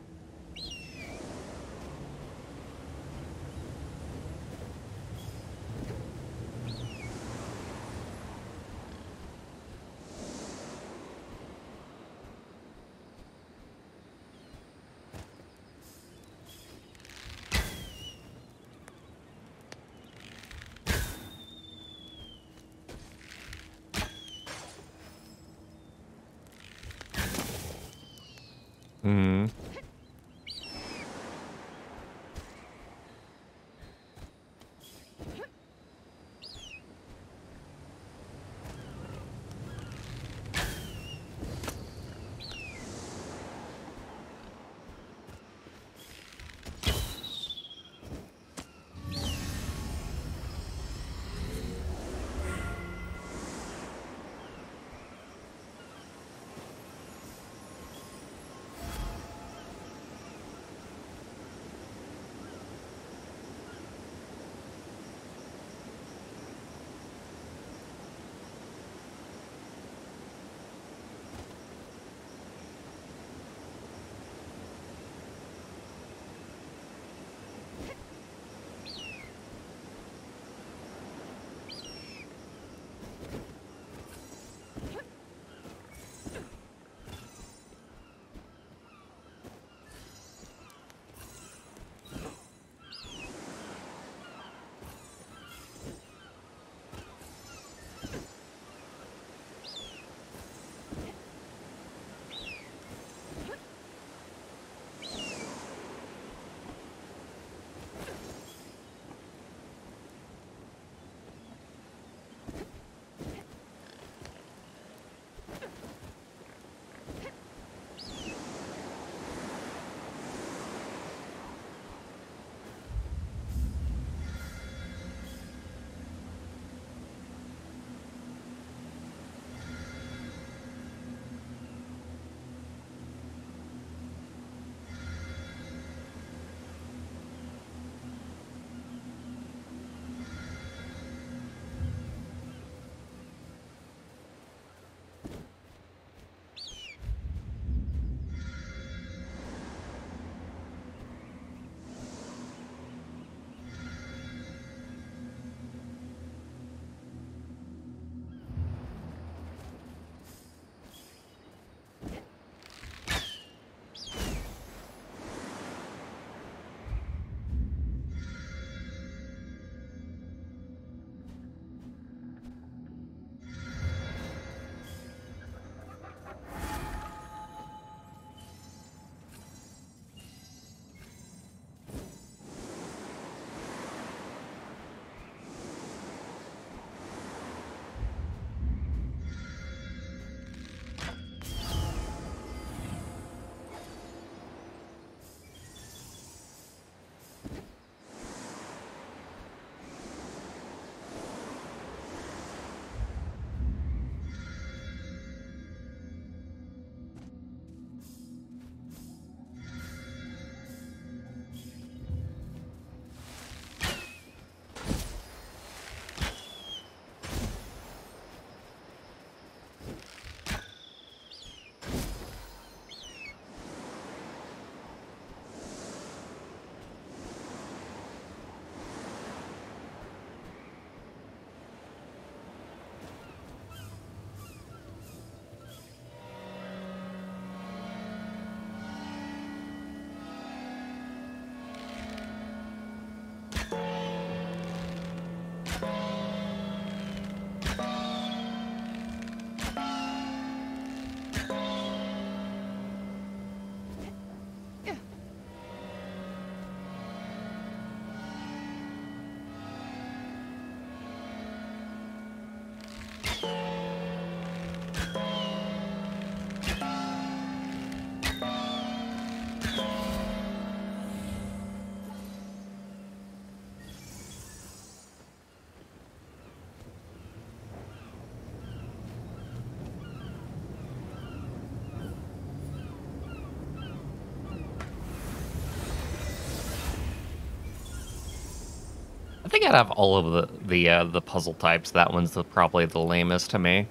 think I'd have all of the the uh, the puzzle types. That one's the, probably the lamest to me,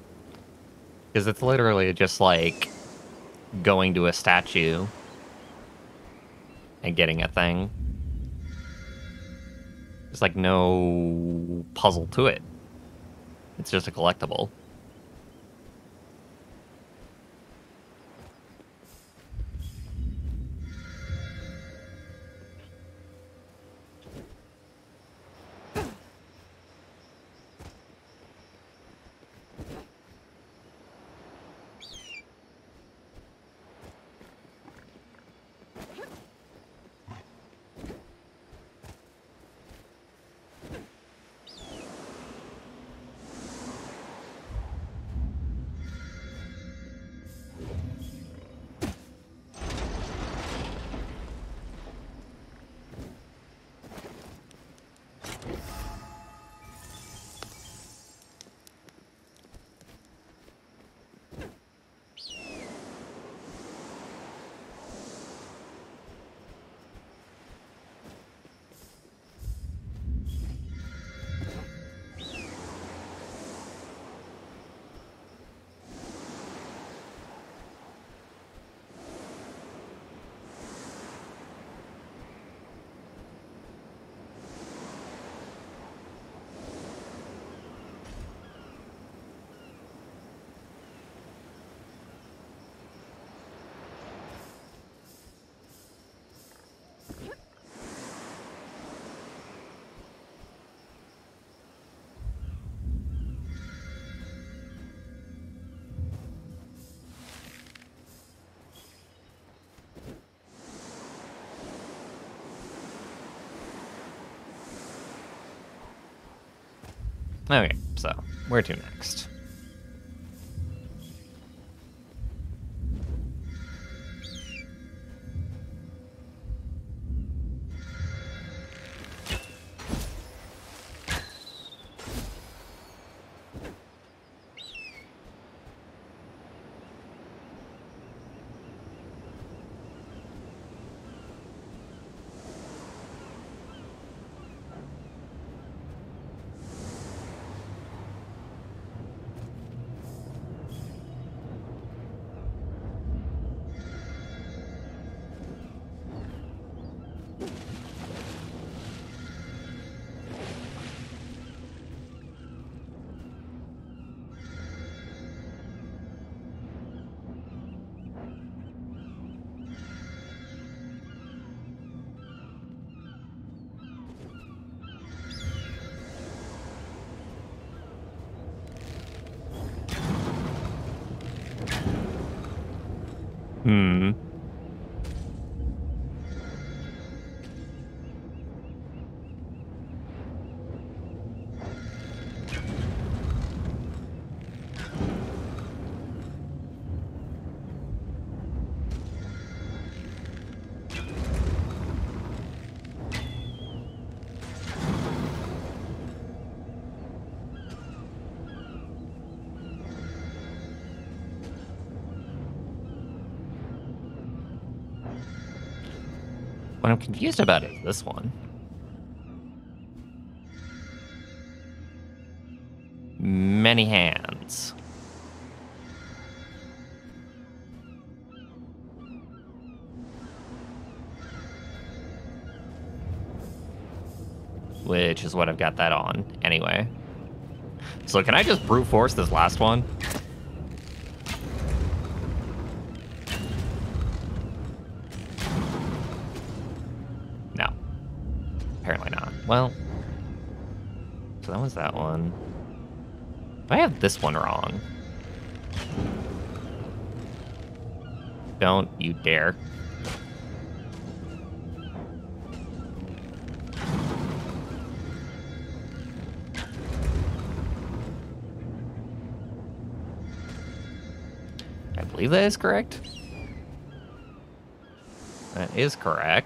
because it's literally just like going to a statue and getting a thing. There's like no puzzle to it. It's just a collectible. Okay, so where to next? What I'm confused about is this one. Many hands. Which is what I've got that on, anyway. So can I just brute force this last one? No. Apparently not. Well, so that was that one. I have this one wrong. Don't you dare. I believe that is correct. That is correct.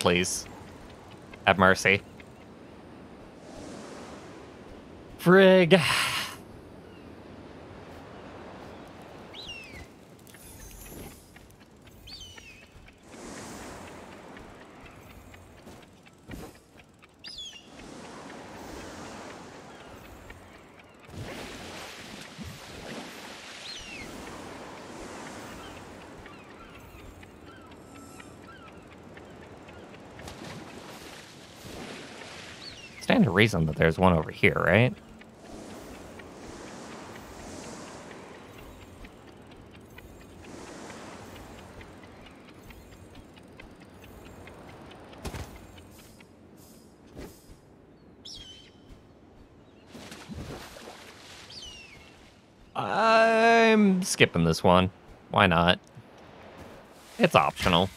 Please. Have mercy. Frig. Stand to reason that there's one over here, right? I'm skipping this one. Why not? It's optional.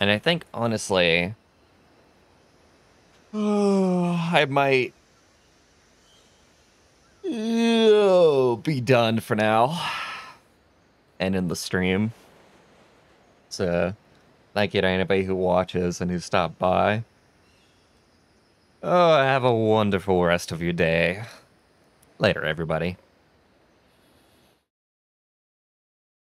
And I honestly, I might be done for now. And in the stream. So, thank you to anybody who watches and who stopped by. Oh, have a wonderful rest of your day. Later, everybody.